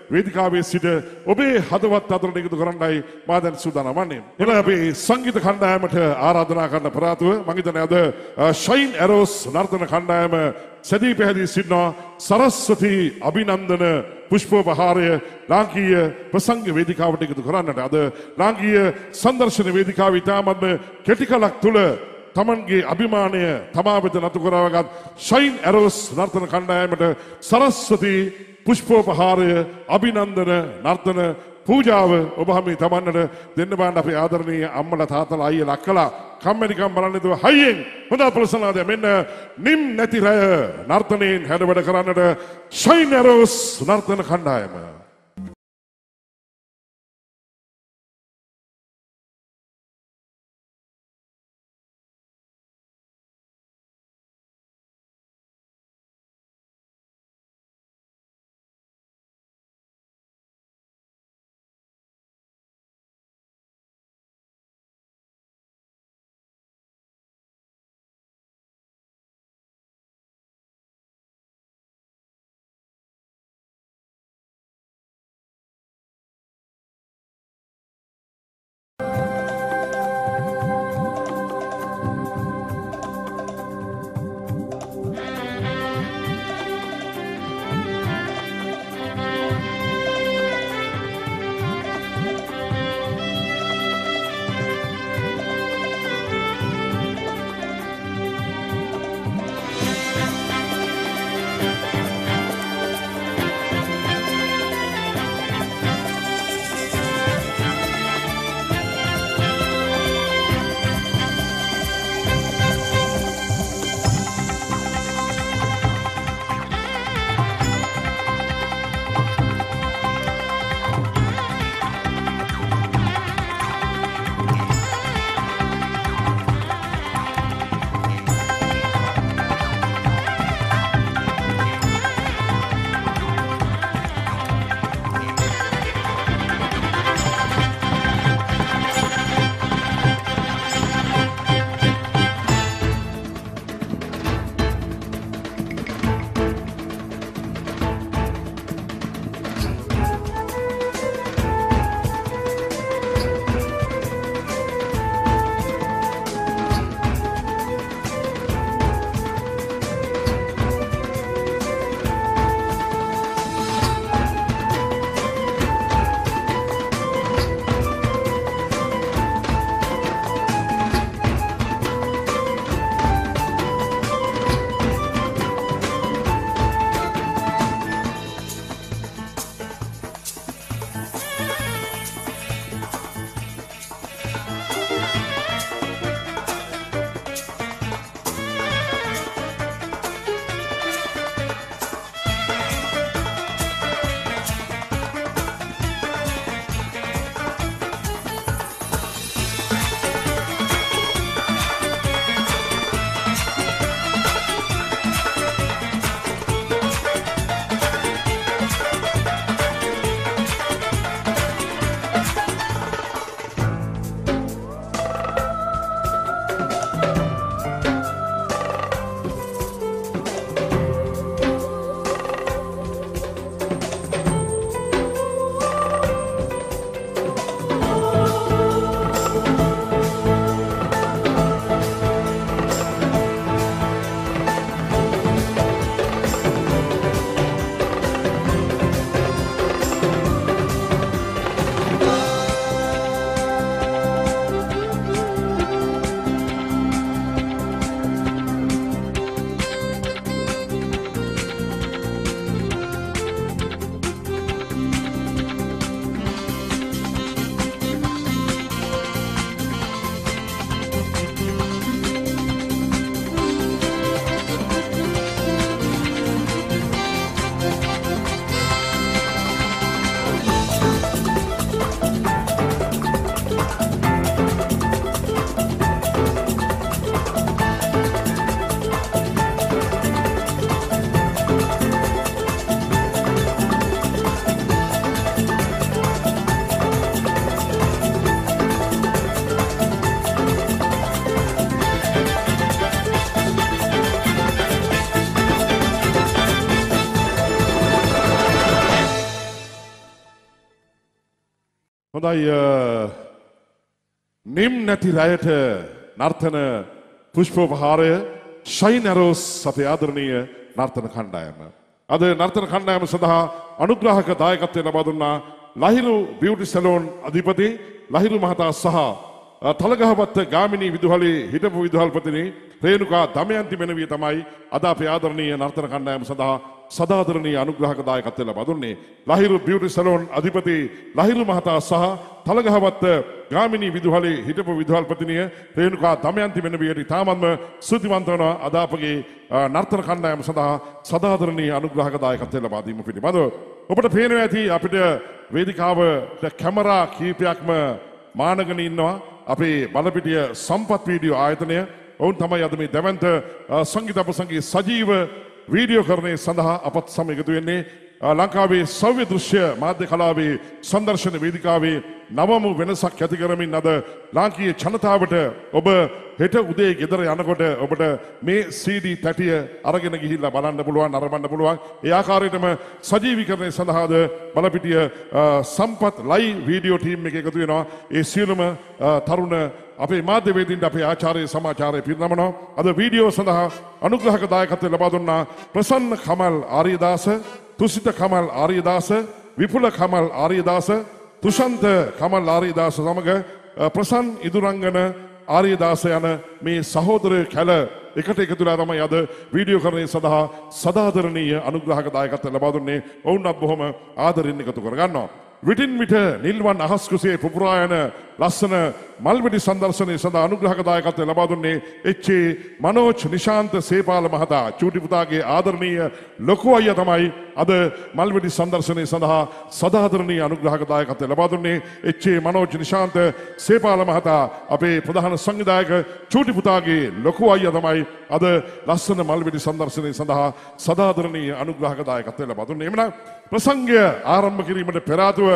වේදිකාවේ සිට ඔබේ හදවත් අතරට එකතු කරන්නයි මා දැන් සූදානම් වන්නේ. එල අපේ සංගීත කණ්ඩායමට ආරාධනා කරන පරාතුව මම හිතන්නේ අද ෂයින් ඇරෝස් නර්තන කණ්ඩායම සැදී පැහැදී සිටිනවා සරස්වති අභිනන්දන පුෂ්පෝපහාරය ලාංකීය ප්‍රසංග වේදිකාවට එකතු කරන්නට අද ලාංකීය සංදර්ශන වේදිකාව ඉතාමත්ම කෙටි කලක් තුළ තමන්ගේ අභිමානය තමා වෙත නතු කරවගත් ෂයින් ඇරෝස් නර්තන කණ්ඩායමට සරස්වති පුෂ්පෝපහාරය අභිනන්දන නර්තන පූජාව ඔබහම තමන්නට දෙන්න බාන්න අපේ ආදරණීය අම්මල තාතල අයිය ලක්කලා කම්මැනිකම් බලන්නතුව හයියෙන් හොඳ ප්‍රසනාදය මෙන්න නිම් නැති රැය නර්තනයෙන් හැඩවැඩ කරන්නට ෂයින් ඇරෝස් නර්තන කණ්ඩායම. හොඳයි අ, නිම් නැති රැයට නර්තන පුෂ්පෝපහාරය ශයිනරෝස් අපේ ආදරණීය නර්තන කණ්ඩායම. අද නර්තන කණ්ඩායම සඳහා අනුග්‍රහක දායකත්වය ලබා දුන්නා ලහිරු බියුටි සැලෝන් අධිපති ලහිරු මහතා සහ අ, තලගහපත්ත ගාමිණී විදුහලේ හිටපු විදුහල්පතිනි රේණුකා දමයන්ති මෙනවිය තමයි අද අපේ ආදරණීය නර්තන කණ්ඩායම සඳහා සදාදරණීය අනුග්‍රහක දායකත්වය ලබා දුන්නේ ලහිරු බියුටි සැලෝන් අධිපති ලහිරු මහතා සහ තලගහවත්ත ගාමිණී විදුහලේ හිටපු විදුහල්පතිනිය රේණුකා දමයන්ති මෙනවියට ඉතාමත්ම ස්තුතිවන්ත වනවා. අද අපගේ අ, නර්තන කණ්ඩායම සඳහා සදාදරණීය අනුග්‍රහක දායකත්වය ලබා දීම පිළිබඳව ඔබට පේනවා ඇති අපිට වේදිකාවට කැමරා කීපයක්ම මානගෙන ඉන්නවා. අපේ බලපිටිය සම්පත් වීඩියෝ ආයතනය. ඔවුන් තමයි අද මේ දැවන්ත අ, සංගීත අපසංගී සජීව වීඩියෝ කරණය සඳහා අපත් සම එකතු වෙන්නේ අ, ලංකාවේ සව්‍ය දෘශ්‍ය මාධ්‍ය කලාවේ සංදර්ශන වේදිකාවේ නවමු වෙනසක් ඇති කරමින් අද ලාංකීය ජනතාවට ඔබ හෙට උදේ ගෙදර යනකොට ඔබට මේ CD තැටිය අරගෙන ගිහිල්ලා බලන්න පුළුවන් නරඹන්න පුළුවන්. ඒ ආකාරයටම සජීවීකරණය සඳහාද බලපිටිය අ, සම්පත් ලයි වීඩියෝ ටීම් එක එකතු වෙනවා. ඒ සියලුම අ, තරුණ අපේ මාධ්‍යවේදීන්ට අපේ ආචාර්ය සමාචාරය පිරිනමනවා අද වීඩියෝ සඳහා අනුග්‍රහක දායකත්වය ලබා දුන්නා ප්‍රසන්න කමල් ආර්යදාස තුසිත කමල් ආර්යදාස විපුල කමල් ආර්යදාස තුෂන්ත කමල් ආර්යදාස සමග අ, ප්‍රසන් ඉදුරංගන ආර්යදාස යන මේ සහෝදරය කැල එකට එකතුලා තමයි අද වීඩියෝ කරණය සඳහා සදාදරණීය අනුග්‍රහක දායකත්වය ලබා දුන්නේ ඔවුන්වත් බොහොම ආදරෙන් එකතු කරගන්නවා. විටින් විට නිල්වන් අහස් කුසේ පුපුරා යන ලස්සන මල්විඩි සංදර්ශනය සඳහා අනුග්‍රහක දායකත්වය ලබා දුන්නේ එච්.ඒ. මනෝජ් නිශාන්ත සේපාල මහතා චූටි පුතාගේ ආදරණීය ලොකු අයියා තමයි අද මල්විඩි සංදර්ශනය සඳහා සදාදරණීය අනුග්‍රහක දායකත්වය ලබා දුන්නේ එච්.ඒ. මනෝජ් නිශාන්ත සේපාල මහතා අපේ ප්‍රධාන සංවිධායක චූටි පුතාගේ ලොකු අයියා තමයි අද ලස්සන මල්විඩි සංදර්ශනය සඳහා සදාදරණීය අනුග්‍රහක දායකත්වය ලබා දුන්නේ. එමනම් ප්‍රසංගය ආරම්භ කිරීමට පෙර ආතුව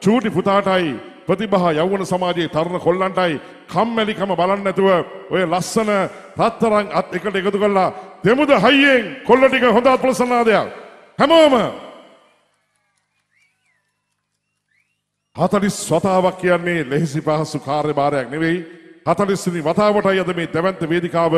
චූටි පුතාටයි ප්‍රතිබහ යවුණ සමාජයේ තරුණ කොල්ලන්ටයි කම්මැලිකම බලන්න නැතුව ඔය ලස්සන රත්තරන් අත් එකට එකතු කරලා දෙමුද හයියෙන් කොල්ල ටික හොඳ ප්‍රසන්නාදයක් හැමෝම හතලිස් වතාවක් කියන්නේ ලෙහිසි පහසු කාර්යභාරයක් නෙවෙයි. හතලිස්නි වතාවටයි අද මේ දැවන්ත වේදිකාව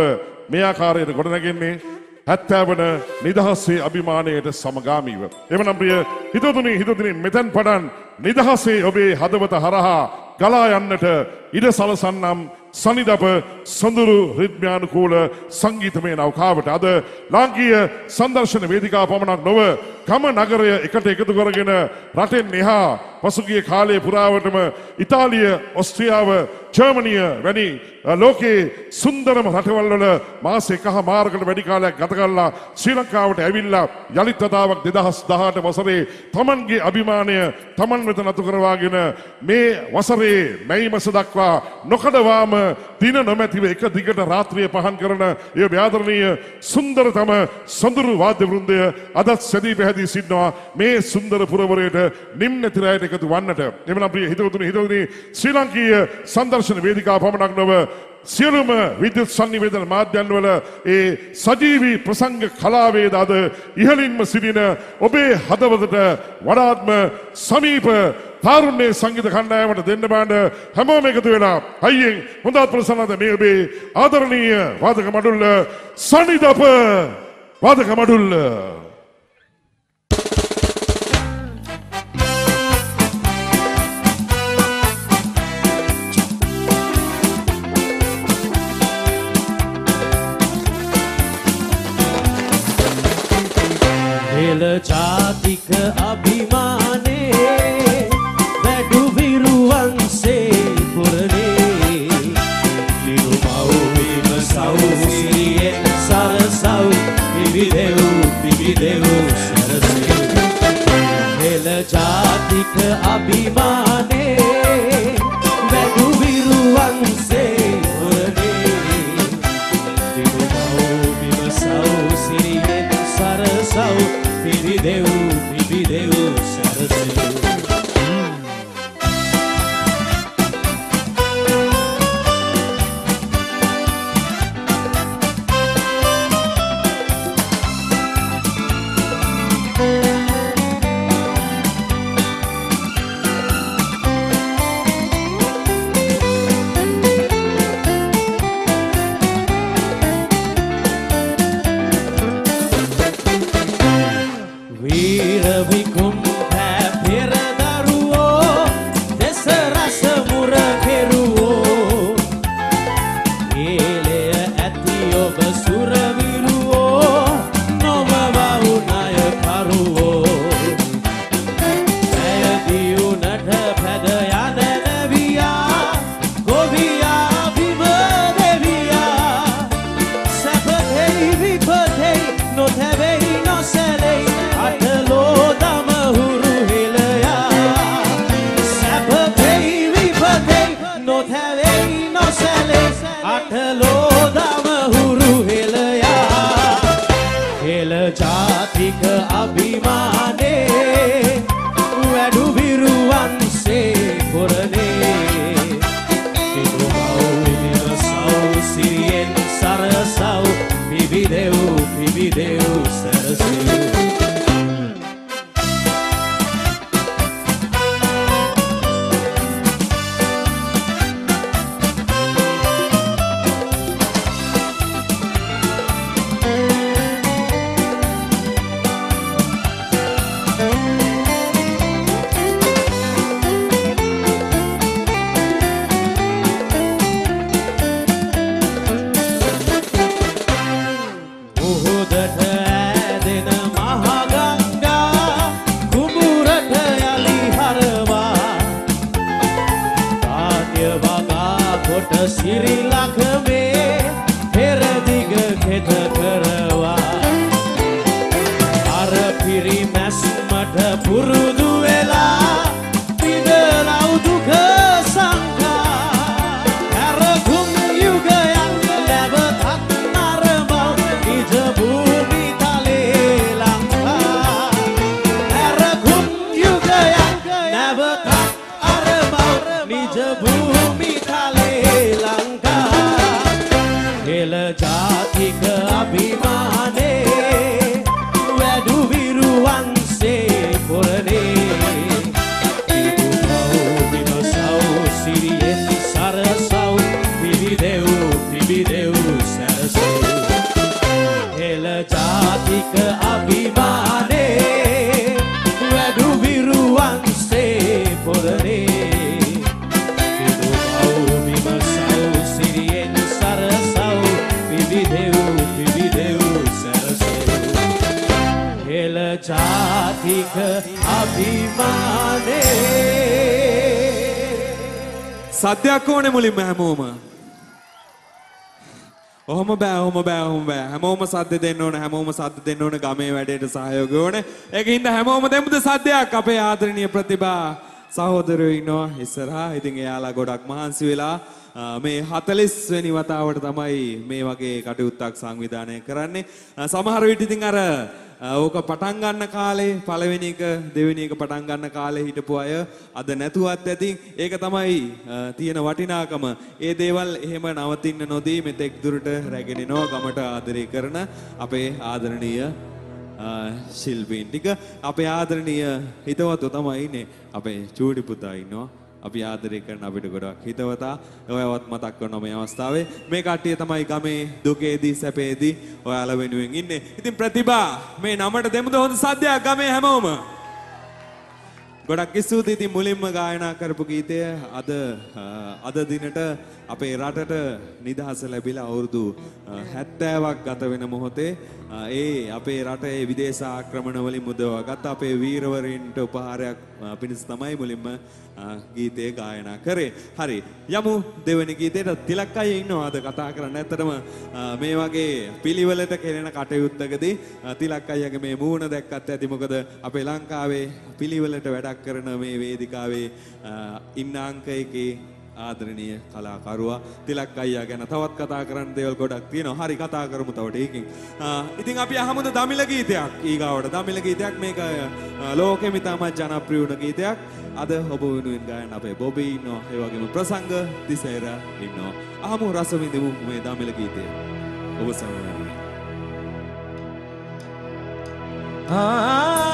මේ ආකාරයට ගොඩනැගෙන්නේ. හැත්තෑවන නිදහස්සේ අභිමානයට සමගාමීව. එමනම් ප්‍රිය හිතතුනි හිතතුනි මෙතැන් පටන් නිදහසේ ඔබේ හදවත හරහා ගලා යන්නට ඉඩ සලසන්නම් සනිදප සොඳුරු රිද්්‍යානුකූල සංගීතමය නෞකාවට. අද ලාංකීය සංදර්ශන වේදිකා පමණක් නොව ගම නගරය එකට එකතු කරගෙන රටෙන් එහා පසුගිය කාලයේ පුරාවටම ඉතාලිය ඔස්ට්‍රියාව ජර්මනිය වැනි අ, ලෝකයේ සුන්දරම රටවල්වල මාස එකහ මාර්කට වැඩි කාලයක් ගත කරලා ශ්‍රී ලංකාවට ඇවිල්ලා යළිත් වතාවක් දෙදහස් දහට වසරේ තමන්ගේ අභිමානය තමන් වෙත නතු කරවාගෙන මේ වසරේ මැයි මස දක්වා නොකඩවාම දින නොමැතිව එක දිගට රාත්‍රිය පහන් කරන ඒ ව්‍යාදරණීය සුන්දරතම සොඳුරු වාද්‍ය වෘන්දය අදත් සැදී පැහැදී සිටිනවා මේ සුන්දර පුරවරයට නිම්නතිරයට එකතු වන්නට. එමනම් ප්‍රිය හිතවතුනි හිතවතුනි ශ්‍රී ලංකීය සංදර්ශන වේදිකා පමණක් නොව සියලුම විද්‍යුත් සංනිවේදන මාධ්‍යන්වල ඒ සජීවී ප්‍රසංග කලාවේද අද ඉහළින්ම සිටින ඔබේ හදවතට වඩාත්ම සමීප තාරුණ්‍ය සංගීත කණ්ඩායමට දෙන්න බාන්න හැමෝම එකතු වෙලා අයියෙන් හොඳත් ප්‍රසන්නද මේ ඔබේ ආදරණීය වාදක මඩුල්ල සනිදප වාදක මඩුල්ල. ජාතික අභිමානේ මුලින්ම හැමෝම. ඔහොම බෑ ඔහොම බෑ ඔහොම බෑ. හැමෝම සද්ද දෙන්න ඕන හැමෝම සද්ද දෙන්න ඕන ගමේ වැඩේට සහයෝගය ඕන. ඒකින්ද හැමෝම දෙමුද සද්දයක්? අපේ ආදරණීය ප්‍රතිභා සහෝදරයෝ ඉන්නවා ඉස්සරහා. ඉතින් එයාලා ගොඩක් මහන්සි වෙලා අ, මේ 40 වෙනි වතාවට තමයි මේ වගේ කටයුත්තක් සංවිධානය කරන්නේ. අ, සමහර විට ඉතින් අර අ, ඕක පටන් ගන්න කාලේ පළවෙනි එක දෙවෙනි එක පටන් ගන්න කාලේ හිටපු අය අද නැතුවත් ඇති ඒක තමයි අ, තියෙන වටිනාකම. ඒ දේවල් එහෙම නවතින්න නොදී මෙතෙක් දුරට රැගෙන එනවා ගමට ආදරය කරන අපේ ආදරණීය අ, ශිල්පීන් ටික අපේ ආදරණීය හිතවතු තමයි ඉන්නේ. අපේ චූටි පුතා ඉන්නවා. අපි ආදරය කරන අපිට ගොඩක් හිතවතා ඔයවත් මතක් කරනවා මේ අවස්ථාවේ මේ කට්ටිය තමයි ගමේ දුකේදී සැපේදී ඔයාලා වෙනුවෙන් ඉන්නේ. ඉතින් ප්‍රතිභා මේ නමට දෙමුද හොඳ සද්දයක් ගමේ හැමෝම. ගොඩක් ස්තුතියි ඉතින් මුලින්ම ගායනා කරපු ගීතය අද අ, අද දිනට අපේ රටට නිදහස ලැබිලා අවුරුදු අ, 70ක් ගත වෙන මොහොතේ අ, ඒ අපේ රටේ විදේශ ආක්‍රමණ වලින් මුදවාගත් අපේ වීරවරින්ට උපහාරයක් අ, පිණිස තමයි මුලින්ම අ, ගීතය ගායනා කරේ. හරි. යමු දෙවෙනි ගීතයට තිලක් අය ඉන්නවා අද කතා කරන්න. ඇත්තටම අ, මේ වගේ පිළිවෙලට කෙරෙන කටයුත්තකදී අ, තිලක් අයියාගේ මේ මූණ දැක්කත් ඇති මොකද අපේ ලංකාවේ පිළිවෙලට වැඩක් කරන මේ වේදිකාවේ අ, ඉන්න අංක එකේ ආදරණීය කලාකරුවා තිලක් අයියා ගැන තවත් කතා කරන්න දේවල් ගොඩක් තියෙනවා. හරි කතා කරමු තව ටිකකින්. ඉතින් අපි අහමුද දමිළ ගීතයක්. ඊගාවට දමිළ ගීතයක් මේක ලෝකෙම ඉතාමත් ජනප්‍රිය වුණ ගීතයක්. අද ඔබ වෙනුවෙන් ගායන අපේ බොබි ඉන්නවා. ඒ වගේම ප්‍රසංග දිසේර ඉන්නවා. අහමු රස විඳිමු මේ දමිළ ගීතය. ඔබ සමග. ආ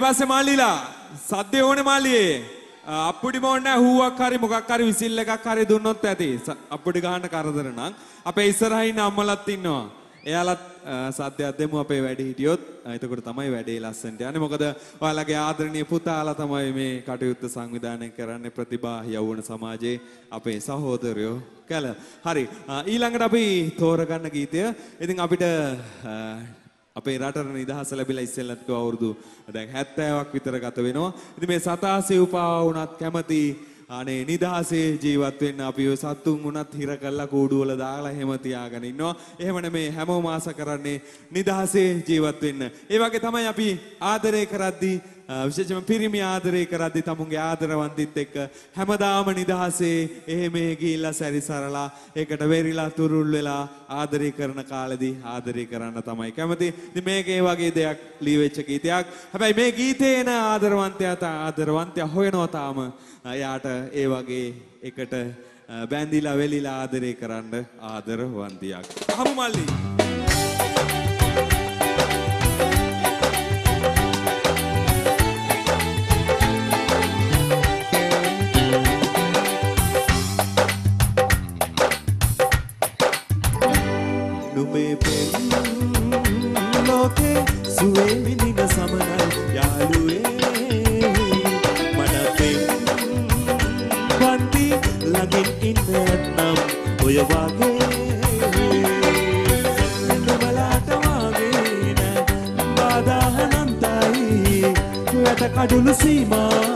මල්ලිලා පිටිපස්සේ මල්ලිලා සද්‍ය ඕනේ මල්ලියේ. අප්පුඩි මොන්න හුවක් හරි මොකක් හරි විසිල් එකක් හරි දුන්නොත් ඇති. ස- අප්පුඩි ගහන්න කරදර නම්. අපේ ඉස්සරහින් ඉන්න අම්මලත් ඉන්නවා. එයාලත් අ, සද්දයක් දෙමු අපේ වැඩි හිටියොත්. අ, එතකොට තමයි වැඩේ ලස්සනට යන්නේ. මොකද ඔයාලගේ ආදරණීය පුතාලා තමයි මේ කටයුත්ත සංවිධානය කරන්නේ ප්‍රතිභා යෞවන සමාජයේ අපේ සහෝදරයෝ කැල. හරි. අ, ඊළඟට අපි තෝරගන්න ගීතය. ඉතින් අපිට අ, අපේ රටට නිදහස ලැබිලා ඉස්සෙල්ලත් කිව්වා අවුරුදු දැන් 70ක් විතර ගත වෙනවා. ඉතින් මේ සතාසේ උපාව වුණත් කැමති අනේ නිදහසේ ජීවත් වෙන්න අපි ඔය සතුන් වුණත් හිර කරලා කූඩුවල දාලා එහෙම තියාගෙන ඉන්නවා. එහෙම නෙමේ හැමෝම ආස කරන්නේ නිදහසේ ජීවත් වෙන්න. ඒ වගේ තමයි අපි ආදරය කරද්දී අ, විශේෂයෙන්ම පිරිමි ආදරය කරද්දී තමුන්ගේ ආදරවන්තිත් එක්ක හැමදාම නිදහසේ එහෙම ගිහිල්ලා සැරිසරලා ඒකට වෙරිලා තුරුල් වෙලා ආදරය කරන කාලෙදී ආදරය කරන්න තමයි කැමති. ඉතින් මේක ඒ වගේ දෙයක් ලීවෙච්ච ගීතයක්. හැබැයි මේ ගීතේ එන ආදරවන්තයා තා ආදරවන්තයා හොයනවා තාම එයාට ඒ වගේ එකට අ, බැඳිලා වෙලිලා ආදරය කරන්න ආදරවන්තියක්. අහමු මල්ලි. නුඹේ පෙම් ලෝකේ සුවේ විඳින සමනයි යාළුවේ. මට පෙම් වන්දි ළඟින් ඉන්න නම් ඔය වගේ. නුඹලාට වගේ නෑ බාධා අනන්තයි. වැට කඩුළු සීමා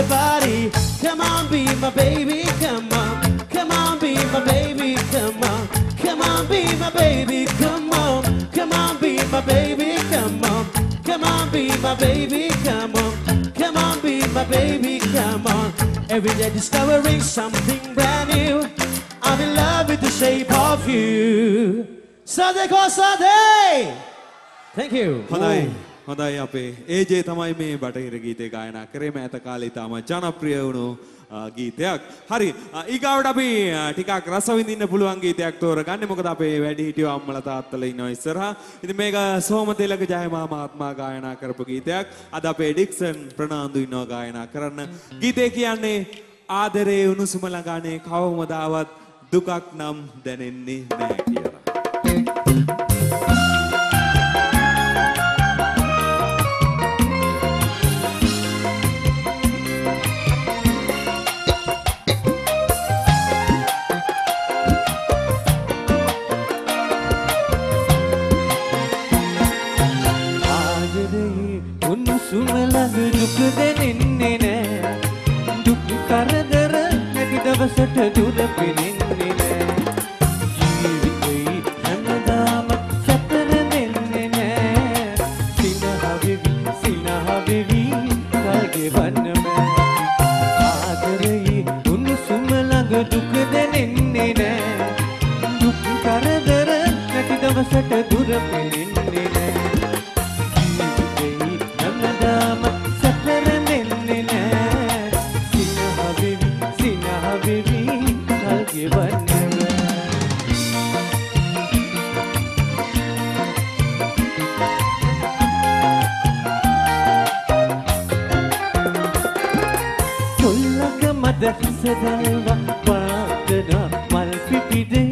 your body. Come on, be my baby, come on. Come on, be my baby, come on. Come on, be my baby, come on. Come on, be my baby, come on. Come on, be my baby, come on. Come on, be my baby, come on. Every day discovering something brand new. I'm in love with the shape of you. Sunday, call Sunday! Thank you. Panay. හොඳයි අපේ ඒජේ තමයි මේ බටහිර ගීතේ ගායනා කරේ මෑත කාලේ තාම ජනප්‍රිය වුණු ගීතයක්. හරි ඊගාවට අපි ටිකක් රස විඳින්න පුළුවන් ගීතයක් තෝරගන්න. මොකද අපේ වැඩිහිටියෝ අම්මලා තාත්තලා ඉන්නවා ඉස්සරහා. ඉතින් මේක සෝම තෙලක ජයමා මහත්මයා ගායනා කරපු ගීතයක්. අද අපේ ඩික්සන් ප්‍රනාන්දු ඉන්නවා ගායනා කරන්න. ගීතේ කියන්නේ ආදරේ උණුසුම ළඟානේ කවමදාවත් දුකක් නම් දැනෙන්නේ නැහැ කියලා. දවසට දුර පිරෙන්නේ නෑ. ජීවිතේ හැමදාම සැතර වෙන්නේ නෑ. සිනහ වෙවි සිනහ වෙවි කල් ගෙවන්න බෑ ආදරයේ උණුසුම ළඟ දුක දැනෙන්නේ නෑ. දුක් කරදර නැති දවසට දුර පිරෙන්නේ දල්වා පාගනා මල් පිපිදේ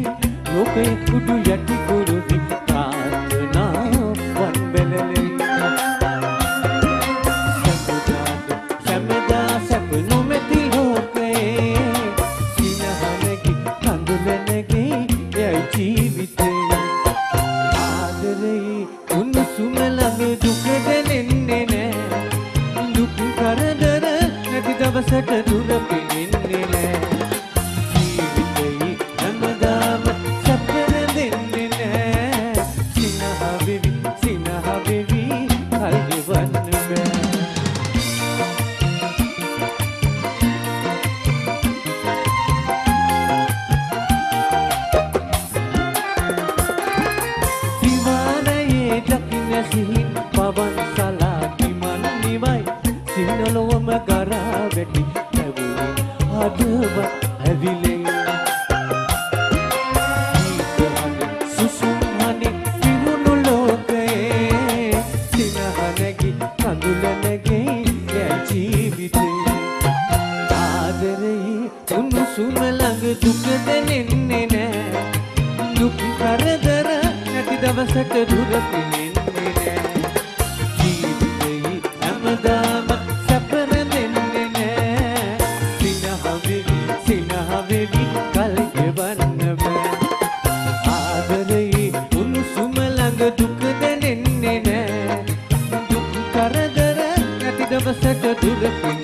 ලෝකෙ කුඩු never said that to the queen.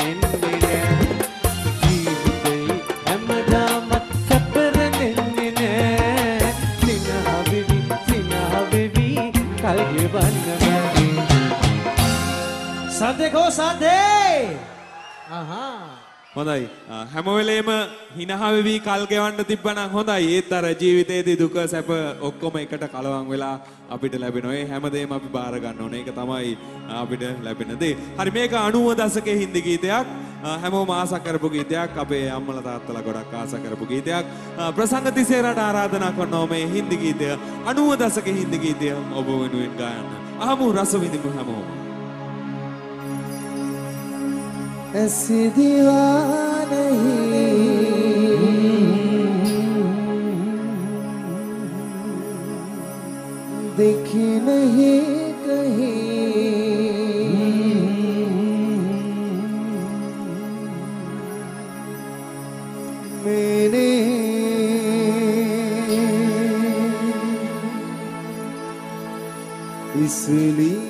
හොඳයි. හැමවෙලේම හිනහවෙවී කල් ගෙවන්න තිබ්බනම් හොඳයි. ඒත් අර ජීවිතේදී දුක සැප ඔක්කොම එකට කලවම් වෙලා අපිට ලැබෙන ඒ හැමදේම අපි බාර ගන්න ඕනේ. ඒක තමයි අපිට ලැබෙන දේ. හරි මේක 90 දශකයේ හින්දි ගීතයක්. හැමෝම ආසා කරපු ගීතයක්. අපේ අම්මලා තාත්තලා ගොඩක් ආසා කරපු ගීතයක්. ප්‍රසංග තිසේරට ආරාධනා කරනවා මේ හින්දි ගීතය. 90 දශකයේ හින්දි ගීතය ඔබ වෙනුවෙන් ගායන්න. අහමු රස විඳිමු හැමෝම. ऐसी दीवानगी देखी नहीं इसलिए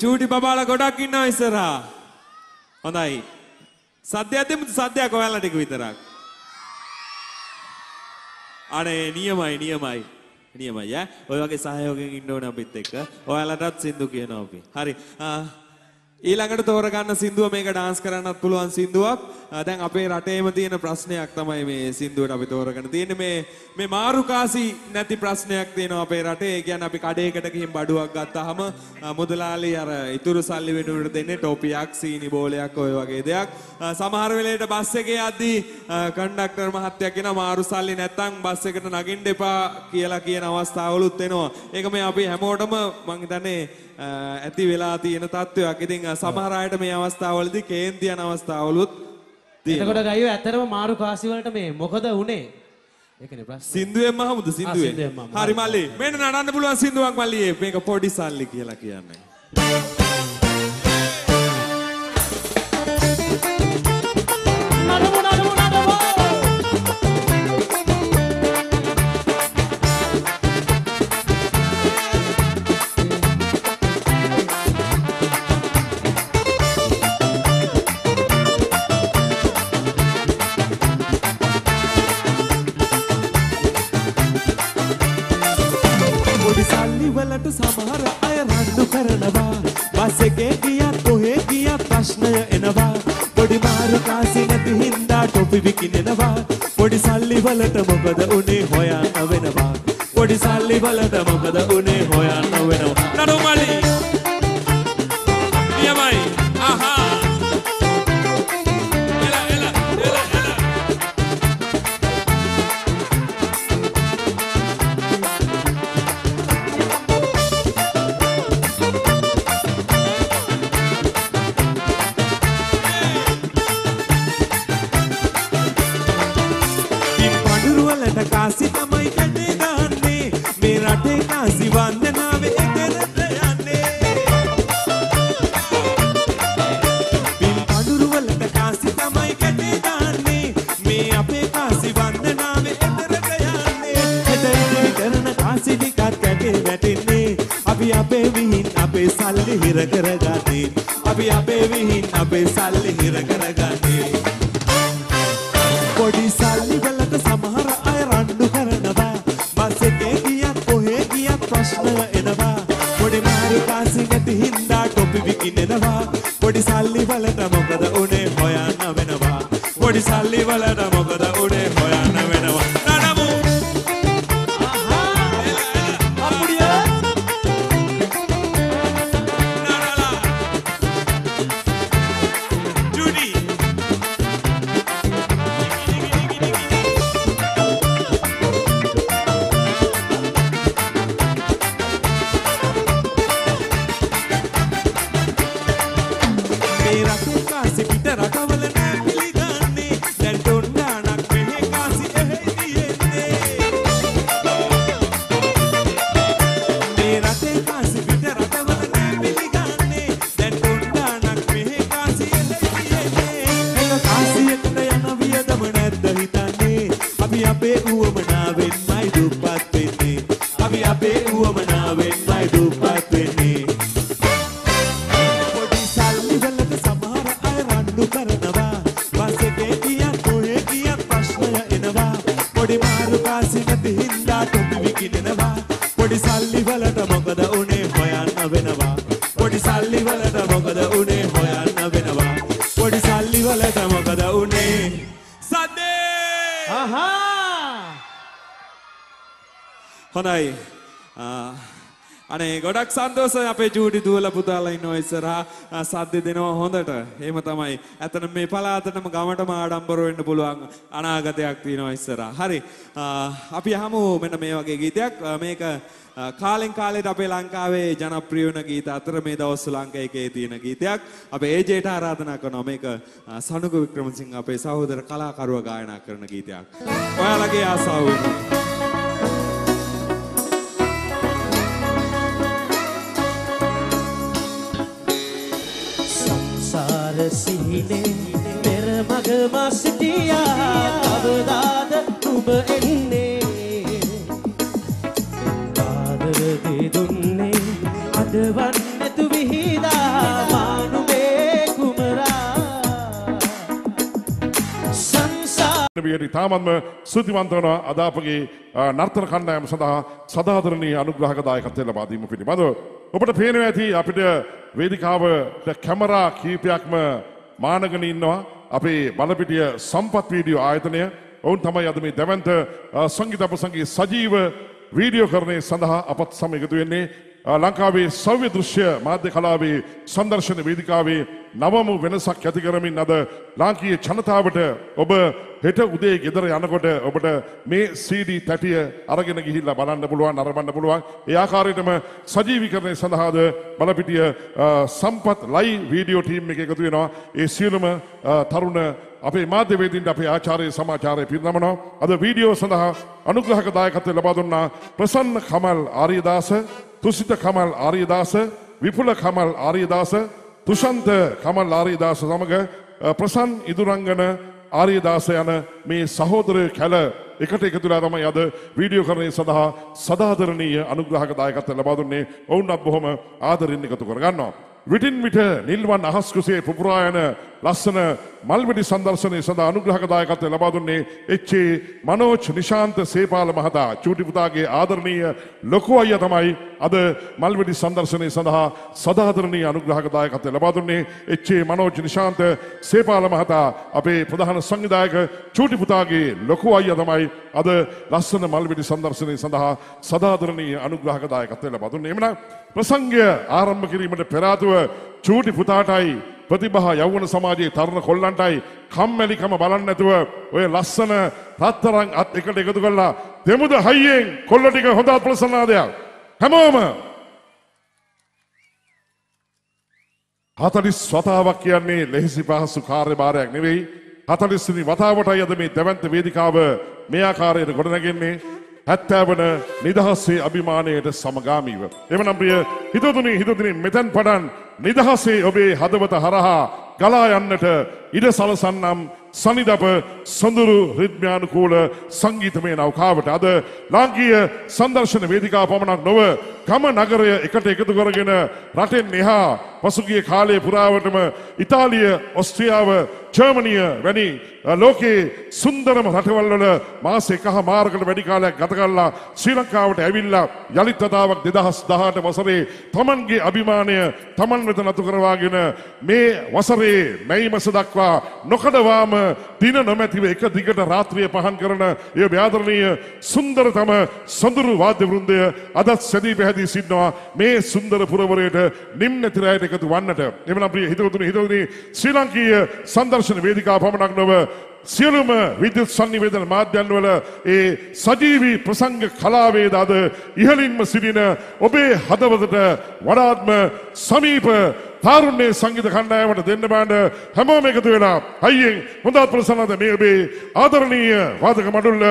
චූටි බබාලා ගොඩක් ඉන්නවා ඉස්සරහා. හොඳයි. සද්දයක් දෙමුද සද්දයක් ඔයාලා ටික විතරක්. අනේ නියමයි නියමයි. නියමයි ඈ. ඔය වගේ සහයෝගයෙන් ඉන්න ඕනේ අපිත් එක්ක. ඔයාලටත් සින්දු කියනවා අපි. හරි. ආ, ඊළඟට තෝරගන්න සින්දුව මේක ඩාන්ස් කරන්නත් පුළුවන් සින්දුවක්. ආ, දැන් අපේ රටේම තියෙන ප්‍රශ්නයක් තමයි මේ සින්දුවට අපි තෝරගෙන තියෙන්නේ මේ මේ මාරුකාසි නැති ප්‍රශ්නයක් තියෙනවා අපේ රටේ. ඒ කියන්නේ අපි කඩේකට ගිහින් බඩුවක් ගත්තාම ආ, මුදලාලි අර ඉතුරු සල්ලි වෙනුවට දෙන්නේ ටොපියක්, සීනි බෝලයක් ඔය වගේ දෙයක්. ආ, සමහර වෙලේට බස් එකේ යද්දී කන්ඩක්ටර් මහත්තයා කියනවා මාරු සල්ලි නැත්තම් බස් එකට නගින්න එපා කියලා කියන අවස්ථාවලුත් එනවා. ඒක මේ අපි හැමෝටම මං හිතන්නේ අ, ඇති වෙලා තියෙන තත්ත්වයක්. ඉතින් අ, සමහර අයට මේ අවස්ථාවවලදී කේන්ති යන අවස්ථාවලුත් තියෙනවා. එතකොට ගයියෝ ඇත්තටම මාරු කාසි වලට මේ මොකද උනේ ඒකනේ ප්‍රශ්නේ සින්දුවෙන්ම අහමුද සින්දුවෙන්? හරි මල්ලි. මෙන්න නඩන්න පුළුවන් සින්දුවක් මල්ලි. මේක පොඩි සල්ලි කියලා කියන්නේ. නඩමු හින්දා ටොපි විකිනෙනවා පොඩි සල්ලි වලට මොකද උනේ හොයන්න වෙනවා. පොඩි සල්ලි වලට මොකද උනේ හොයන්න හොඳයි ආ, අනේ ගොඩක් සන්තෝෂයි අපේ චූටි දුවල පුතාලා ඉන්නවා ඉස්සරහා ආ, සද්ද දෙනවා හොඳට. එහෙම තමයි. ඇත්තට මේ පළාතටම ගමටම ආඩම්බර වෙන්න පුළුවන් අනාගතයක් තියෙනවා ඉස්සරහා. හරි. ආ, අපි අහමු මෙන්න මේ වගේ ගීතයක්. ආ, මේක ආ, කාලෙන් කාලෙට අපේ ලංකාවේ ජනප්‍රිය වෙන ගීත අතර මේ දවස්වල ලංක එකේ තියෙන ගීතයක්. අපේ ඒජේට ආරාධනා කරනවා මේක ආ, සනුක වික්‍රමසිංහ අපේ සහෝදර කලාකරුවා ගායනා කරන ගීතයක්. ඔයාලගේ ආසාව වෙනුවෙන්. සිහිනේ පෙර මග මා සිටියා. කවදාද ඔබ එන්නේ? ආදර දෙදුන්නේ අදවන් සංසාර වියට තාමත්ම සෘතිවන්ත වන අද අපගේ අ, නර්තන කණ්ඩායම සඳහා සදාදරණීය අනුග්‍රහක දායකත්වය ලබා දීම පිළිබඳව ඔබට පේනවා ඇති අපිට වේදිකාවට කැමරා කීපයක්ම මානගෙන ඉන්නවා. අපේ බලපිටිය සම්පත් වීඩියෝ ආයතනය. ඔවුන් තමයි අද මේ දැවන්ත අ, සංගීත අපසංගී සජීව වීඩියෝ කරණය සඳහා අපත් සම එකතු වෙන්නේ. අ, ලංකාවේ සව්‍ය දෘශ්‍ය මාධ්‍ය කලාවේ සංදර්ශන වේදිකාවේ නවමු වෙනසක් ඇති කරමින් අද ලාංකීය ජනතාවට ඔබ හෙට උදේ ගෙදර යනකොට ඔබට මේ CD තැටිය අරගෙන ගිහිල්ලා බලන්න පුළුවන් අරබන්න පුළුවන් ඒ ආකාරයටම සජීවීකරණය සඳහාද බලපිටිය අ, සම්පත් ලයි වීඩියෝ ටීම් එක එකතු වෙනවා ඒ සියලුම අ, තරුණ අපේ මාධ්‍යවේදීන්ට අපේ ආචාර්ය සමාචාරය පිරිනමනවා අද වීඩියෝ සඳහා අනුග්‍රහක දායකත්වය ලබා දුන්නා ප්‍රසන්න කමල් ආර්යදාස තුසිත කමල් ආර්යදාස විපුල කමල් ආර්යදාස තුෂන්ත කමල් ආර්යදාස සමග අ, ප්‍රසන් ඉදුරංගන ආර්යදාස යන මේ සහෝදරය කැල එකට එකතුලා තමයි අද වීඩියෝ කරණය සඳහා සදාදරණීය අනුග්‍රහක දායකත්වය ලබා දුන්නේ ඔවුන්වත් බොහොම ආදරින් එකතු කරගන්නවා. විටින් විට නිල්වන් අහස් කුසේ පුපුරා යන ලස්සන මල්විඩි සංදර්ශනය සඳහා අනුග්‍රහක දායකත්වය ලබා දුන්නේ එච්.ඒ. මනෝජ් නිශාන්ත සේපාල මහතා චූටි පුතාගේ ආදරණීය ලොකු අයියා තමයි අද මල්විඩි සංදර්ශනය සඳහා සදාදරණීය අනුග්‍රහක දායකත්වය ලබා දුන්නේ එච්.ඒ. මනෝජ් නිශාන්ත සේපාල මහතා අපේ ප්‍රධාන සංවිධායක චූටි පුතාගේ ලොකු අයියා තමයි අද ලස්සන මල්විඩි සංදර්ශනය සඳහා සදාදරණීය අනුග්‍රහක දායකත්වය ලබා දුන්නේ. එමනම් ප්‍රසංගය ආරම්භ කිරීමට පෙර ආතුව චූටි පුතාටයි ප්‍රතිබහ යවුණ සමාජයේ තරුණ කොල්ලන්ටයි කම්මැලිකම බලන්න නැතුව ඔය ලස්සන රත්තරන් අත් එකට එකතු කරලා දෙමුද හයියෙන් කොල්ල ටික හොඳ ප්‍රසන්නාදයක් හැමෝම හතලිස් වතාවක් කියන්නේ ලෙහිසි පහසු කාර්යභාරයක් නෙවෙයි. හතලිස්නි වතාවටයි අද මේ දැවන්ත වේදිකාව මේ ආකාරයට ගොඩනැගෙන්නේ. හැත්තෑවන නිදහස්සේ අභිමානයට සමගාමීව. එමනම් ප්‍රිය හිතතුනි හිතතුනි මෙතැන් පටන් නිදහසේ ඔබේ හදවත හරහා ගලා යන්නට ඉඩ සලසන්නම් සනිදප සොඳුරු රිද්ම්‍යානුකූල සංගීතමය නෞකාවට අද ලාංකීය සංදර්ශන වේදිකා පමණක් නොව ගම නගරය එකට එකතු කරගෙන රටෙන් එහා පසුගිය කාලය පුරාවටම ඉතාලිය ඔස්ට්‍රියාව ජර්මනිය වැනි අ, ලෝකයේ සුන්දරම රටවල්වල මාස එකහ මාරකට වැඩි කාලයක් ගත කරලා ශ්‍රී ලංකාවට ඇවිල්ලා යළිත් වතාවක් දෙදහස් දහට වසරේ තමන්ගේ අභිමානය තමන් වෙත නතු කරවාගෙන මේ වසරේ මැයි මස දක්වා නොකඩවාම දින නොමැතිව එක දිගට රාත්‍රිය පහන් කරන එය ව්‍යාදරණීය සුන්දරතම සොඳුරු වාද්‍ය වෘන්දය අදත් සැදී පැහැදී සිටිනවා මේ සුන්දර පුරවරයට නිම්නතිරයට එකතු වන්නට. එමනම් ප්‍රිය හිතවතුනි හිතවතුනි ශ්‍රී ලංකීය සංදර්ශන වේදිකා පමණක් නොව සියලුම විද්‍යුත් සංනිවේදන මාධ්‍යන්වල ඒ සජීවී ප්‍රසංග කලාවේද අද ඉහළින්ම සිටින ඔබේ හදවතට වඩාත්ම සමීප තාරුණ්‍ය සංගීත කණ්ඩායමට දෙන්න බාන්න හැමෝම එකතු වෙලා අයියෙන් හොඳත් ප්‍රසන්නද මේ ඔබේ ආදරණීය වාදක මඩුල්ල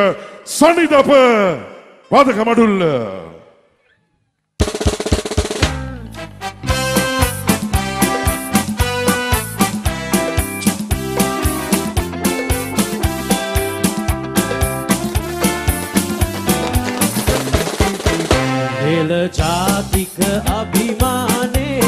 සනිදප වාදක මඩුල්ල. හෙළ ජාතික අභිමානේ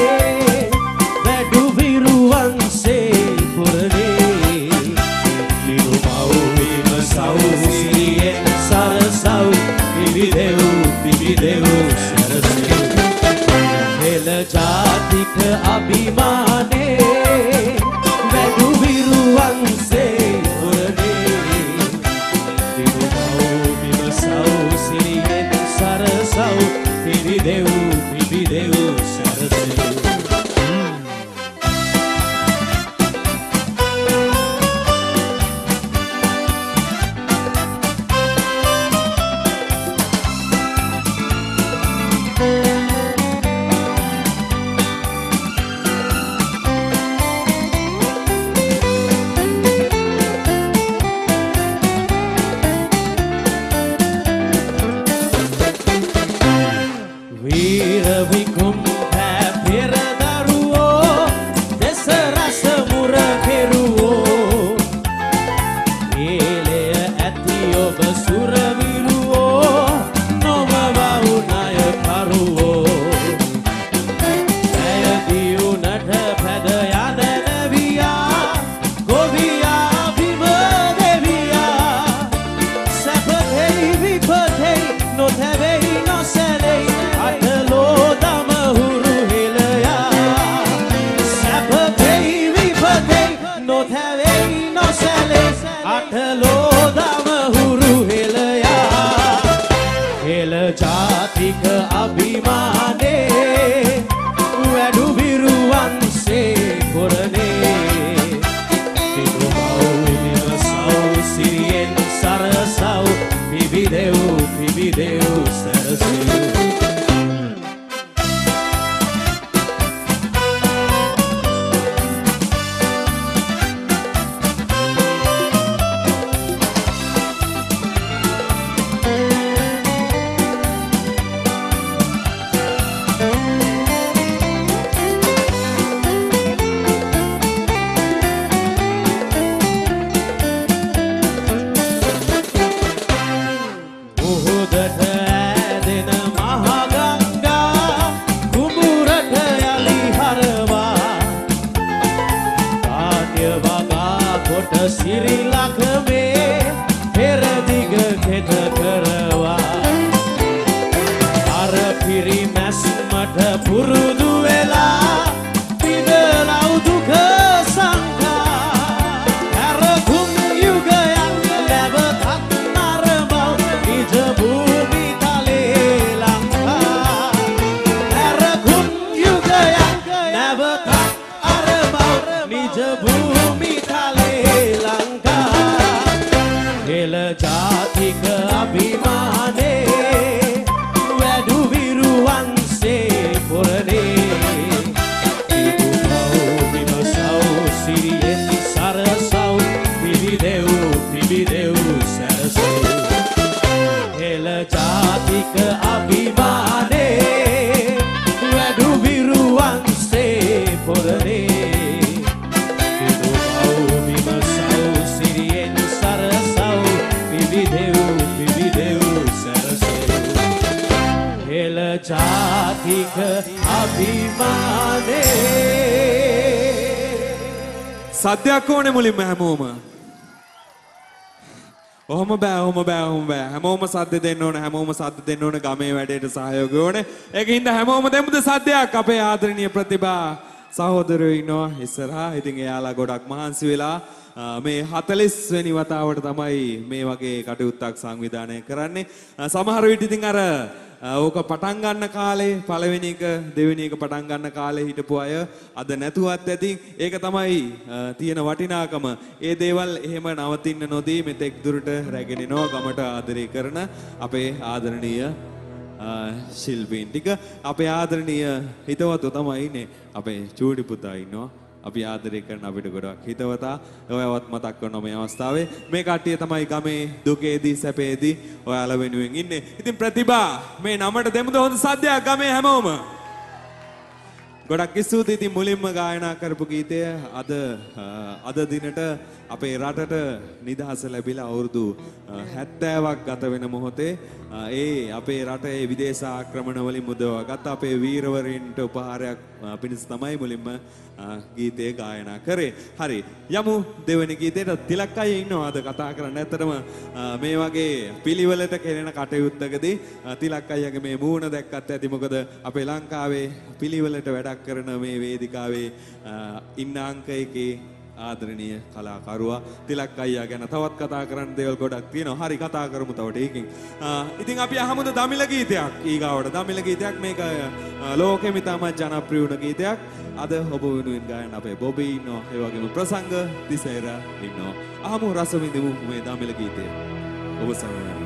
වගා කොට සද්‍යයක් ඕනේ මුලින්ම හැමෝම. ඔහොම බෑ ඔහොම බෑ ඔහොම බෑ. හැමෝම සද්ද දෙන්න ඕන හැමෝම සද්ද දෙන්න ඕන ගමේ වැඩේට සහයෝගය ඕනේ. ඒකින්ද හැමෝම දෙමුද සද්දයක්? අපේ ආදරණීය ප්‍රතිභා සහෝදරයෝ ඉන්නවා ඉස්සරහා. ඉතින් එයාලා ගොඩක් මහන්සි වෙලා අ, මේ 40 වෙනි වතාවට තමයි මේ වගේ කටයුත්තක් සංවිධානය කරන්නේ. අ, සමහර විට ඉතින් අර අ, ඕක පටන් ගන්න කාලේ පළවෙනි එක දෙවෙනි එක පටන් ගන්න කාලේ හිටපු අය අද නැතුවත් ඇති ඒක තමයි අ, තියෙන වටිනාකම. ඒ දේවල් එහෙම නවතින්න නොදී මෙතෙක් දුරට රැගෙන එනවා ගමට ආදරය කරන අපේ ආදරණීය අ, ශිල්පීන් ටික අපේ ආදරණීය හිතවතු තමයි ඉන්නේ. අපේ චූටි පුතා ඉන්නවා. අපි ආදරය කරන අපිට ගොඩක් හිතවතා. ඔයවත් මතක් කරනවා මේ අවස්ථාවේ මේ කට්ටිය තමයි ගමේ දුකේදී සැපේදී ඔයාලා වෙනුවෙන් ඉන්නේ. ඉතින් ප්‍රතිභා මේ නමට දෙමුද හොඳ සද්දයක් ගමේ හැමෝම? ගොඩක් ස්තුතියි. ඉතින් මුලින්ම ගායනා කරපු ගීතය අද අ, අද දිනට අපේ රටට නිදහස ලැබිලා අවුරුදු අ, 70ක් ගත වෙන මොහොතේ අ, ඒ අපේ රටේ විදේශ ආක්‍රමණ වලින් මුදවාගත් අපේ වීරවරින්ට උපහාරයක් අ, පිණිස තමයි මුලින්ම අ, ගීතය ගායනා කරේ. හරි. යමු දෙවෙනි ගීතයට තිලක් අය ඉන්නවා අද කතා කරන්න. ඇත්තටම අ, මේ වගේ පිළිවෙලට කෙරෙන කටයුත්තකදී අ, තිලක් අයියාගේ මේ මූණ දැක්කත් ඇති මොකද අපේ ලංකාවේ පිළිවෙලට වැඩක් කරන මේ වේදිකාවේ අ, ඉන්න අංක එකේ ආදරණීය කලාකරුවා තිලක් අයියා ගැන තවත් කතා කරන්න දේවල් ගොඩක් තියෙනවා. හරි කතා කරමු තව ටිකකින්. අ, ඉතින් අපි අහමුද දමිළ ගීතයක් ඊගාවට. දමිළ ගීතයක් මේක අ, ලෝකෙම ඉතාමත් ජනප්‍රිය වුණ ගීතයක්. අද ඔබ වෙනුවෙන් ගායන අපේ බොබි ඉන්නවා. ඒ වගේම ප්‍රසංග දිසේර ඉන්නවා. අහමු රස විඳිමු මේ දමිළ ගීතය. ඔබ සමග.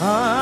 Ah.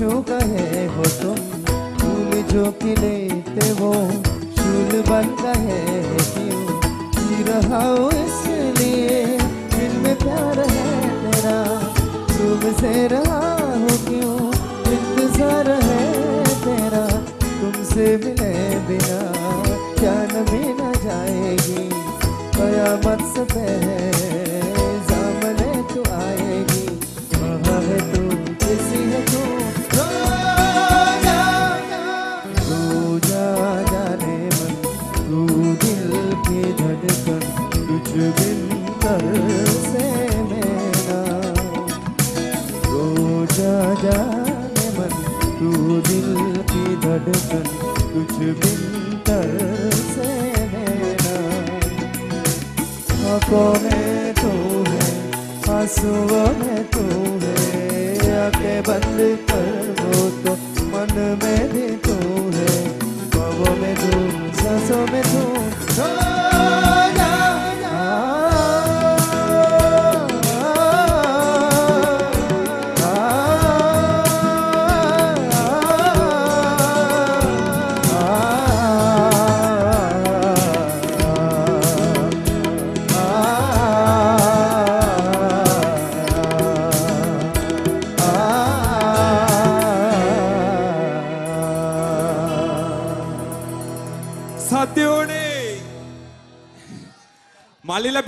छू गए हो तुम? की धड़कन कुछ बिन कर से मेरा रोजा जाने मन तू दिल की धड़कन कुछ बिन कर से मेरा। आँखों में तू है, आंसुओं में तू है, आँखें बंद कर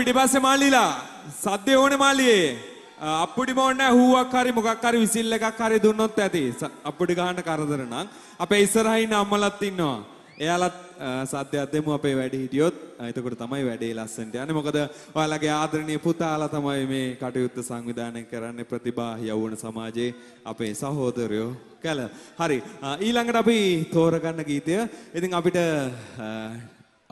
පිටිපස්සේ මල්ලිලා සද්ද ඕනේ මල්ලියේ. අප්පුඩි මොන්න හුවක් හරි මොකක් හරි විසිල් එකක් හරි දුන්නොත් ඇති. ස- අප්පුඩි ගහන්න කරදර නම්. අපේ ඉස්සරහින් ඉන්න අම්මලත් ඉන්නවා. එයාලත් අ, සද්දයක් දෙමු අපේ වැඩි හිටියොත්. අ, එතකොට තමයි වැඩේ ලස්සනට යන්නේ. මොකද ඔයාලගේ ආදරණීය පුතාලා තමයි මේ කටයුත්ත සංවිධානය කරන්නේ ප්‍රතිභා යෞවන සමාජයේ අපේ සහෝදරයෝ කැල. හරි. අ, ඊළඟට අපි තෝරගන්න ගීතය. ඉතින් අපිට අ,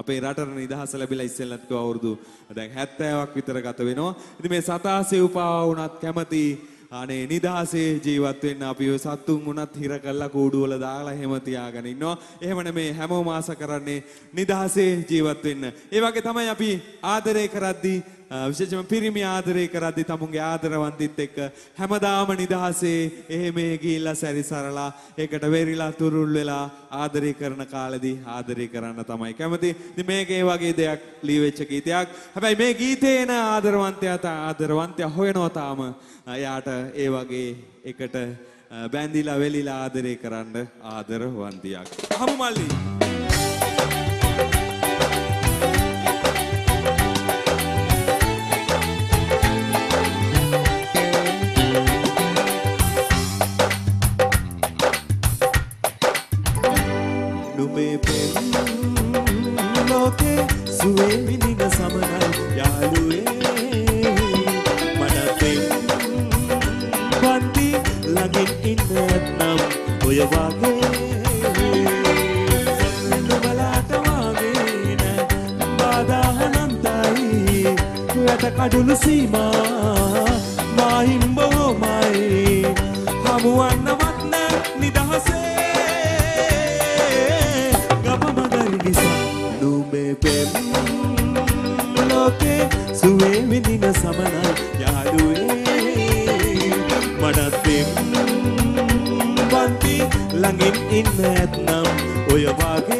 අපේ රටට නිදහස ලැබිලා ඉස්සෙල්ලත් කිව්වා අවුරුදු දැන් 70ක් විතර ගත වෙනවා. ඉතින් මේ සතාසේ උපාව වුණත් කැමති අනේ නිදහසේ ජීවත් වෙන්න අපි ඔය සතුන් වුණත් හිර කළා කූඩු වල දාලා එහෙම තියාගෙන ඉන්නවා. එහෙම නෙමේ හැමෝම ආස කරන්නේ නිදහසේ ජීවත් වෙන්න. ඒ වගේ තමයි අපි ආදරය කරද්දී අ, විශේෂයෙන්ම පිරිමි ආදරය කරද්දී තමුන්ගේ ආදරවන්තිත් එක්ක හැමදාම නිදහසේ එහෙම ගිහිල්ලා සැරිසරලා ඒකට වෙරිලා තුරුල් වෙලා ආදරය කරන කාලෙදී ආදරය කරන්න තමයි කැමති. ඉතින් මේක ඒ වගේ දෙයක් ලීවෙච්ච ගීතයක්. හැබැයි මේ ගීතේ එන ආදරවන්තයා තා ආදරවන්තයා හොයනවා තාම එයාට ඒ වගේ එකට අ, බැඳිලා වෙලිලා ආදරය කරන්න ආදරවන්තියක්. අහමු මල්ලි. නුඹේ පෙම් ලෝකේ සුවේ විඳින සමනයි යාළුවේ. මට පෙම් වන්දි ළඟින් ඉන්න ඇත්නම් ඔය වගේ. නුඹලාට වගේ නෑ බාධා අනන්තයි. වැට කඩුළු සීමා මාහිම් බොහොමයි හමුවන්නවත් නෑ නිදහසේ. නුඹේ පෙම් ලෝකේ සුවේ විඳින සමනයි යාළුවේ. මටත් පෙම් වන්ති ළඟින් ඉන්න ඇත්නම් ඔය වගේ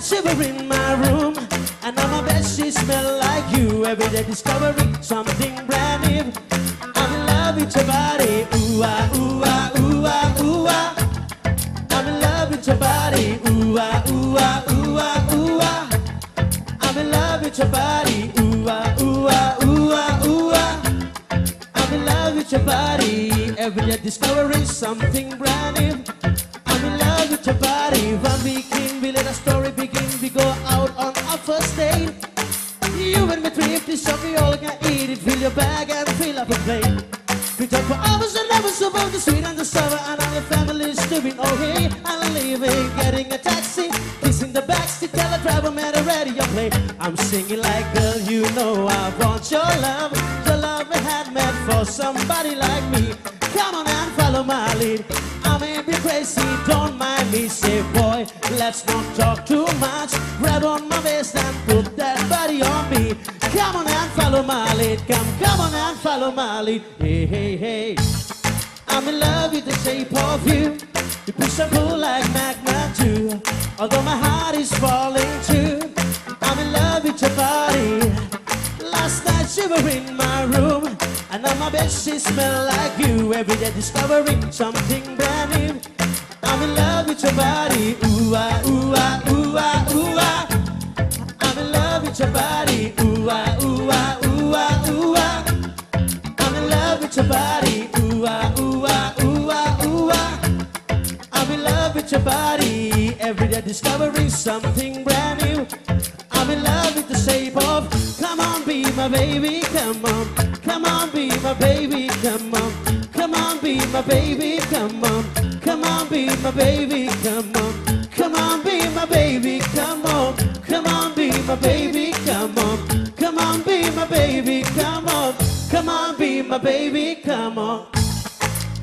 night were in my room. And now my bed she smell like you. Every day discovering something brand new. I'm in love with your body. Ooh ah, ooh ah, ooh ah, ooh ah. I'm in love with your body. Ooh ah, ooh ah, ooh ah, ooh ah. I'm in love with your body. Ooh ah, ooh ah, ooh ah, ooh ah. I'm in love with your body. Every day discovering something brand new. I'm in love with your body. One about the sweet and the sour and all the families doing oh, okay and leaving, getting a taxi, kissing the backseat, tell the driver man ready your play. I'm singing like girl, you know I want your love, the love I had meant for somebody like me. Come on and follow my lead. I may be crazy, don't mind me. Say boy, let's not talk too much. Grab on my waist and put that body on me. Come on and follow my lead. Come, come on and follow my lead. Hey, hey, hey. I'm in love with the shape of you. You push and pull like magma too. Although my heart is falling too. I'm in love with your body. Last night you were in my room. And now my bed she smell like you. Every day discovering something brand new. I'm in love with your body. Ooh ah, ooh ah, ooh ah, ooh ah. I'm in love with your body. Ooh ah, ooh ah, ooh ah, ooh ah. With your body. Ooh ah, ooh ah, ooh ah, ooh ah. I'm in love with your body. Every day discovering something brand new. I'm in love with the shape of. Come on, be my baby. Come on. Come on, be my baby. Come on. Come on, be my baby. Come on. Come on, be my baby. Come on. Come on, be my baby, come on. Come on, be my baby, Come on, be my baby, come on.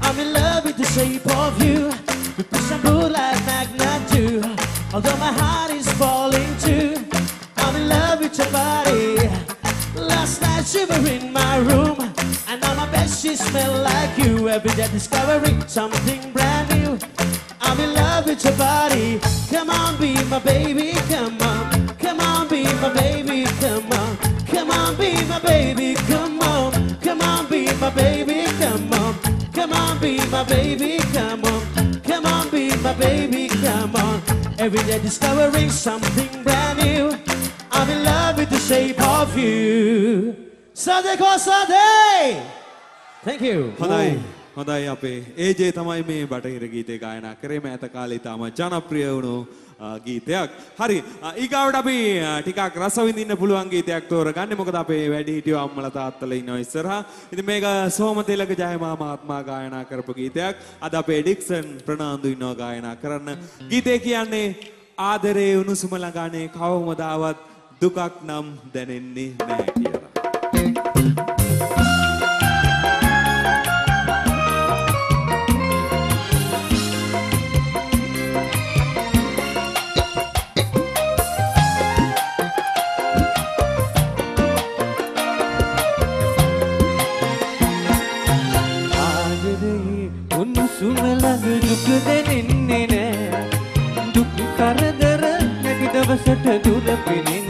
I'm in love with the shape of you. We push and pull like magnet do. Although my heart is falling too. I'm in love with your body. Last night you were in my room. And on my bed she smelled like you. Every day discovering something brand new. I'm in love with your body. Come on, be my baby, come on. Come on, be my baby, come on. Come on, be my baby, come on. Come on, be my baby, come on. Come on, be my baby, come on. Come on, be my baby, come on. Every day discovering something brand new. I'm in love with the shape of you. Sunday call Sunday! Thank you. හොඳයි හොඳයි අපේ ඒජේ තමයි මේ බටහිර ගීතය ගායනා කරේ මෑත කාලේ තාම ජනප්‍රිය වුණු අ, ගීතයක්. හරි අ, ඊගාවට අපි අ, ටිකක් රස විඳින්න පුළුවන් ගීතයක් තෝරගන්නේ මොකද අපේ වැඩිහිටියෝ අම්මලා තාත්තලා ඉන්නවා ඉස්සරහා. ඉතින් මේක සෝමතිලක ජයමා මහත්මයා ගායනා කරපු ගීතයක්. අද අපේ ඩික්සන් ප්‍රනාන්දු ඉන්නවා ගායනා කරන්න. ගීතය කියන්නේ ආදරේ උණුසුම ළඟානේ කවමදාවත් දුකක් නම් දැනෙන්නේ නැහැ කියලා. දැනෙන්නේ නෑ. දුක් කරදර නැති දවසට දුර පෙනෙන්නේ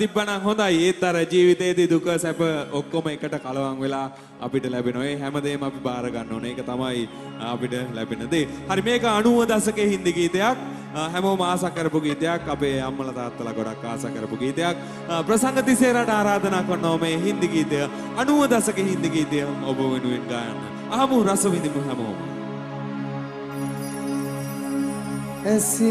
තිබ්බනම් හොඳයි. ඒත් අර ජීවිතයේදී දුක සැප ඔක්කොම එකට කලවම් වෙලා අපිට ලැබෙනවා. ඒ හැමදේම අපි බාර ගන්න ඕනේ. ඒක තමයි අ, අපිට ලැබෙන දේ හරි මේක 90 දශකයේ හින්දි ගීතයක්. අ, හැමෝම ආස කරපු ගීතයක්. අපේ අම්මලා තාත්තලා ගොඩක් ආස කරපු ගීතයක්. අ, ප්‍රසංග තිසේරට ආරාධනා කරනවා මේ හින්දි ගීතය. 90 දශකයේ හින්දි ගීතය ඔබ වෙනුවෙන් ගායන්න අහමු රස විඳිමු හැමෝම. ऐसी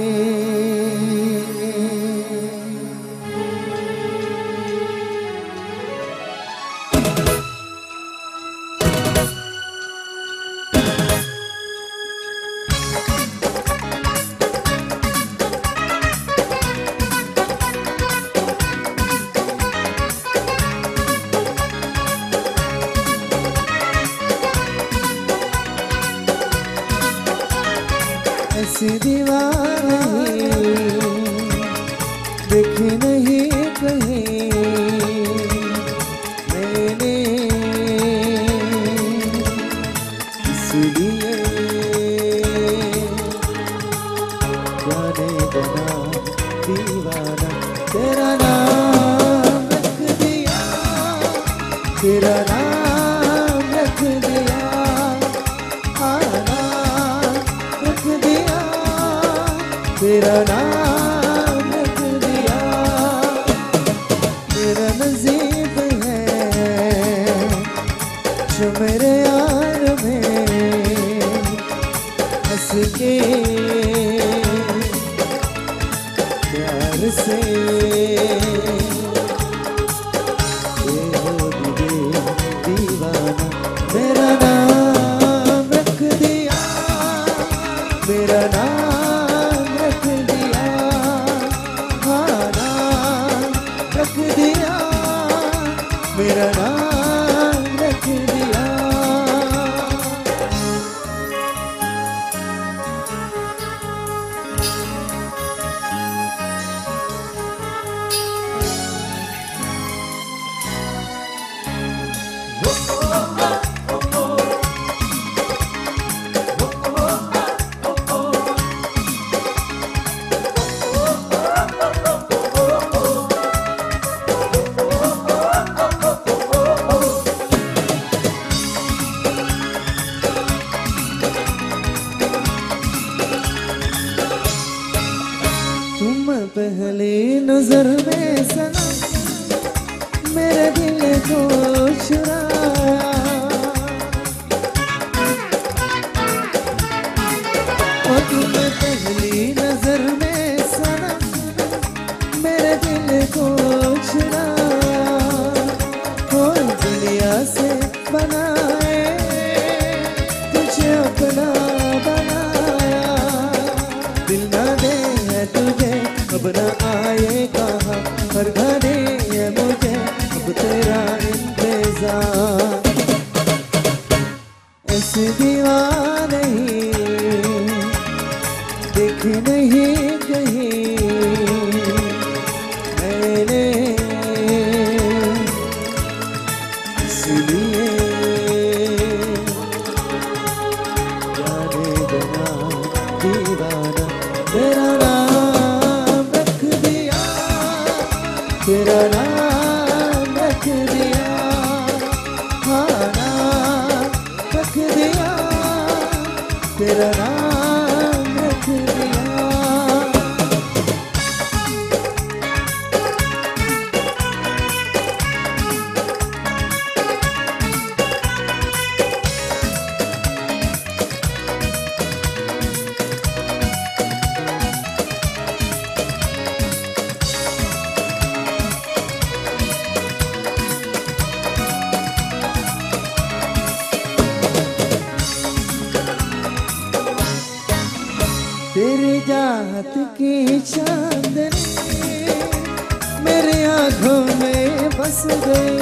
good.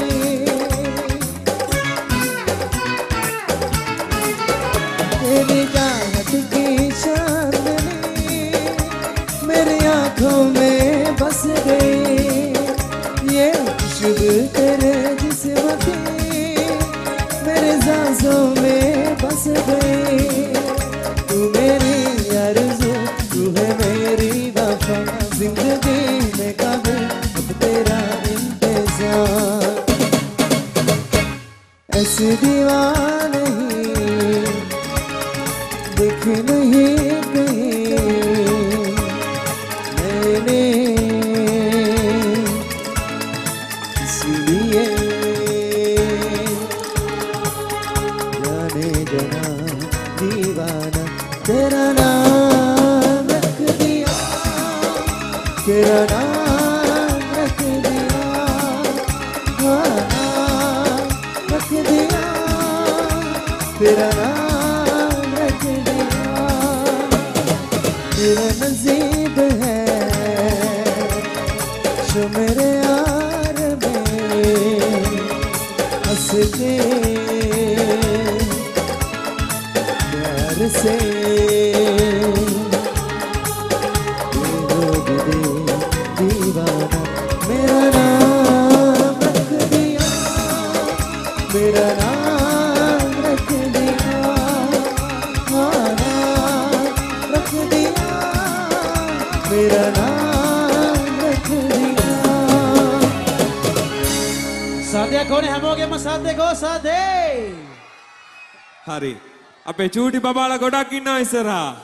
අපේ චූටි බබාලා ගොඩක් ඉන්නවා ඉස්සරහා.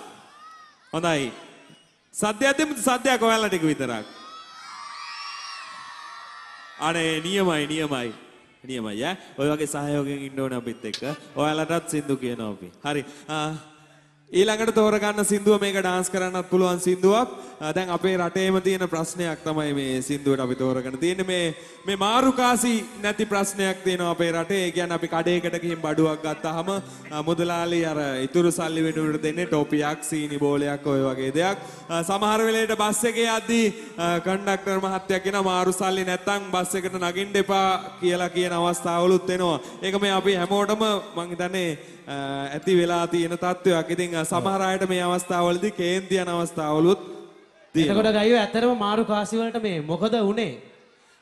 හොඳයි. සද්දයක් දෙමුද සද්දයක් ඔයාලා ටික විතරක්. අනේ නියමයි නියමයි. නියමයි ඈ. ඔය වගේ සහයෝගයෙන් ඉන්න ඕනේ අපිත් එක්ක. ඔයාලටත් සින්දු කියනවා අපි. හරි. ආ, ඊළඟට තෝරගන්න සින්දුව මේක ඩාන්ස් කරන්නත් පුළුවන් සින්දුවක්. ආ, දැන් අපේ රටේම තියෙන ප්‍රශ්නයක් තමයි මේ සින්දුවට අපි තෝරගෙන තියෙන්නේ මේ මේ මාරුකාසි නැති ප්‍රශ්නයක් තියෙනවා අපේ රටේ. ඒ කියන්නේ අපි කඩේකට ගිහින් බඩුවක් ගත්තාම ආ, මුදලාලි අර ඉතුරු සල්ලි වෙනුවට දෙන්නේ ටෝපියක්, සීනි බෝලයක් ඔය වගේ දෙයක්. ආ, සමහර වෙලේට බස් එකේ යද්දී කන්ඩක්ටර් මහත්තයා කියන මාරු සල්ලි නැත්තම් බස් එකට නගින්න එපා කියලා කියන අවස්ථාවලුත් එනවා. ඒක මේ අපි හැමෝටම මං හිතන්නේ ආ, ඇති වෙලා තියෙන තත්ත්වයක්. ඉතින් ආ, සමහර අයට මේ අවස්ථාවවලදී කේන්ති යන අවස්ථාවලුත් තියෙනවා. එතකොට ගයියෝ ඇත්තටම මාරු කාසි වලට මේ මොකද උනේ?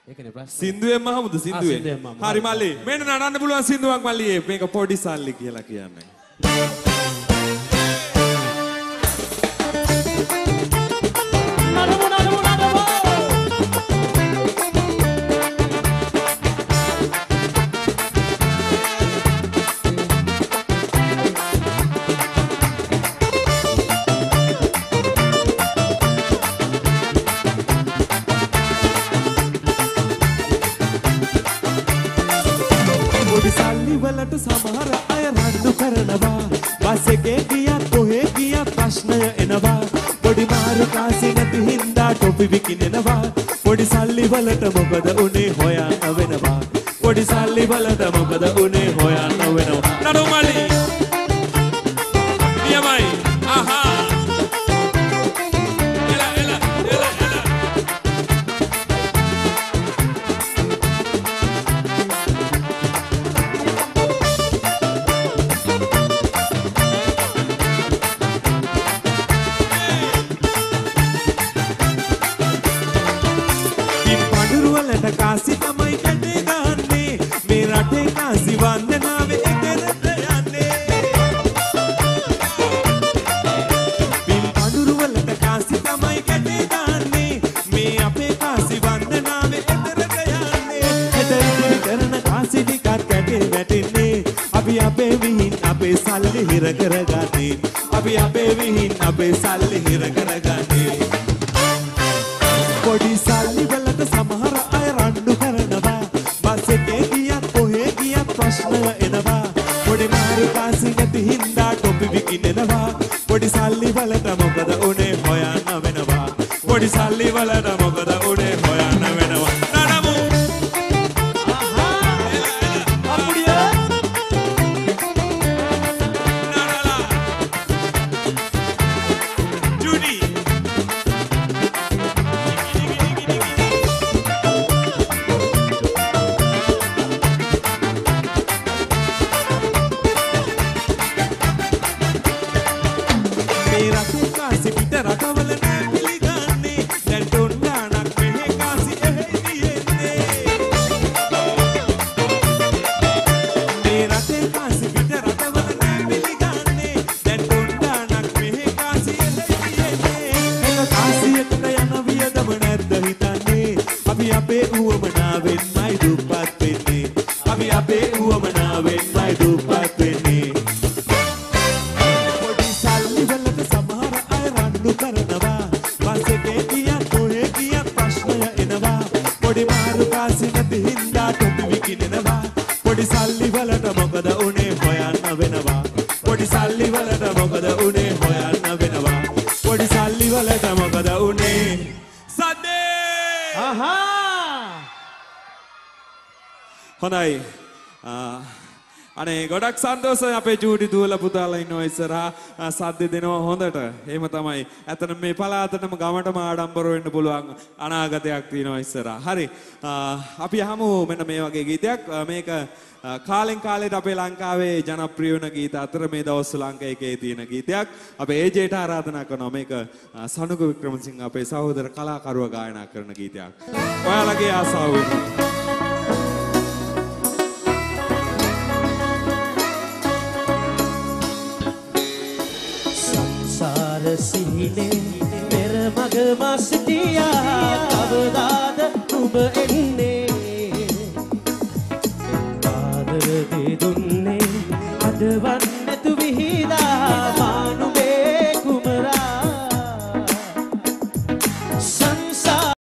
ඒකනේ ප්‍රශ්නේ. සින්දුවෙන්ම හමුද? සින්දුවෙන්. හරි මල්ලි. මෙන්න නඩන්න පුළුවන් සින්දුවක් මල්ලි. මේක පොඩි සල්ලි කියලා කියන්නේ පොඩි සල්ලි වලට සමහර අය රණ්ඩු කරනවා. බස් එකේ ගියත් කොහේ ගියත් ප්‍රශ්නය එනවා. පොඩි මාරු කාසි නැති හින්දා ටොපි විකිනෙනවා. පොඩි සල්ලි වලට මොකද උනේ හොයන්න වෙනවා පොඩි සල්ලි වලට මොකද උනේ ගොඩක් සන්තෝෂයි අපේ චූටි දුවල පුතාලා ඉන්නවා ඉස්සරහා ආ, සද්ද දෙනවා හොඳට. එහෙම තමයි. ඇත්තට මේ පළාතටම ගමටම ආඩම්බර වෙන්න පුළුවන් අනාගතයක් තියෙනවා ඉස්සරහා. හරි. ආ, අපි අහමු මෙන්න මේ වගේ ගීතයක්. ආ, මේක ආ, කාලෙන් කාලෙට අපේ ලංකාවේ ජනප්‍රිය වෙන ගීත අතර මේ දවස්වල ලංකා එකේ තියෙන ගීතයක්. අපේ ඒජේට ආරාධනා කරනවා මේක ආ, සනුක වික්‍රමසිංහ අපේ සහෝදර කලාකරුවා ගායනා කරන ගීතයක්. ඔයාලගේ ආසාව වෙනුවෙන්. සිහිනේ පෙර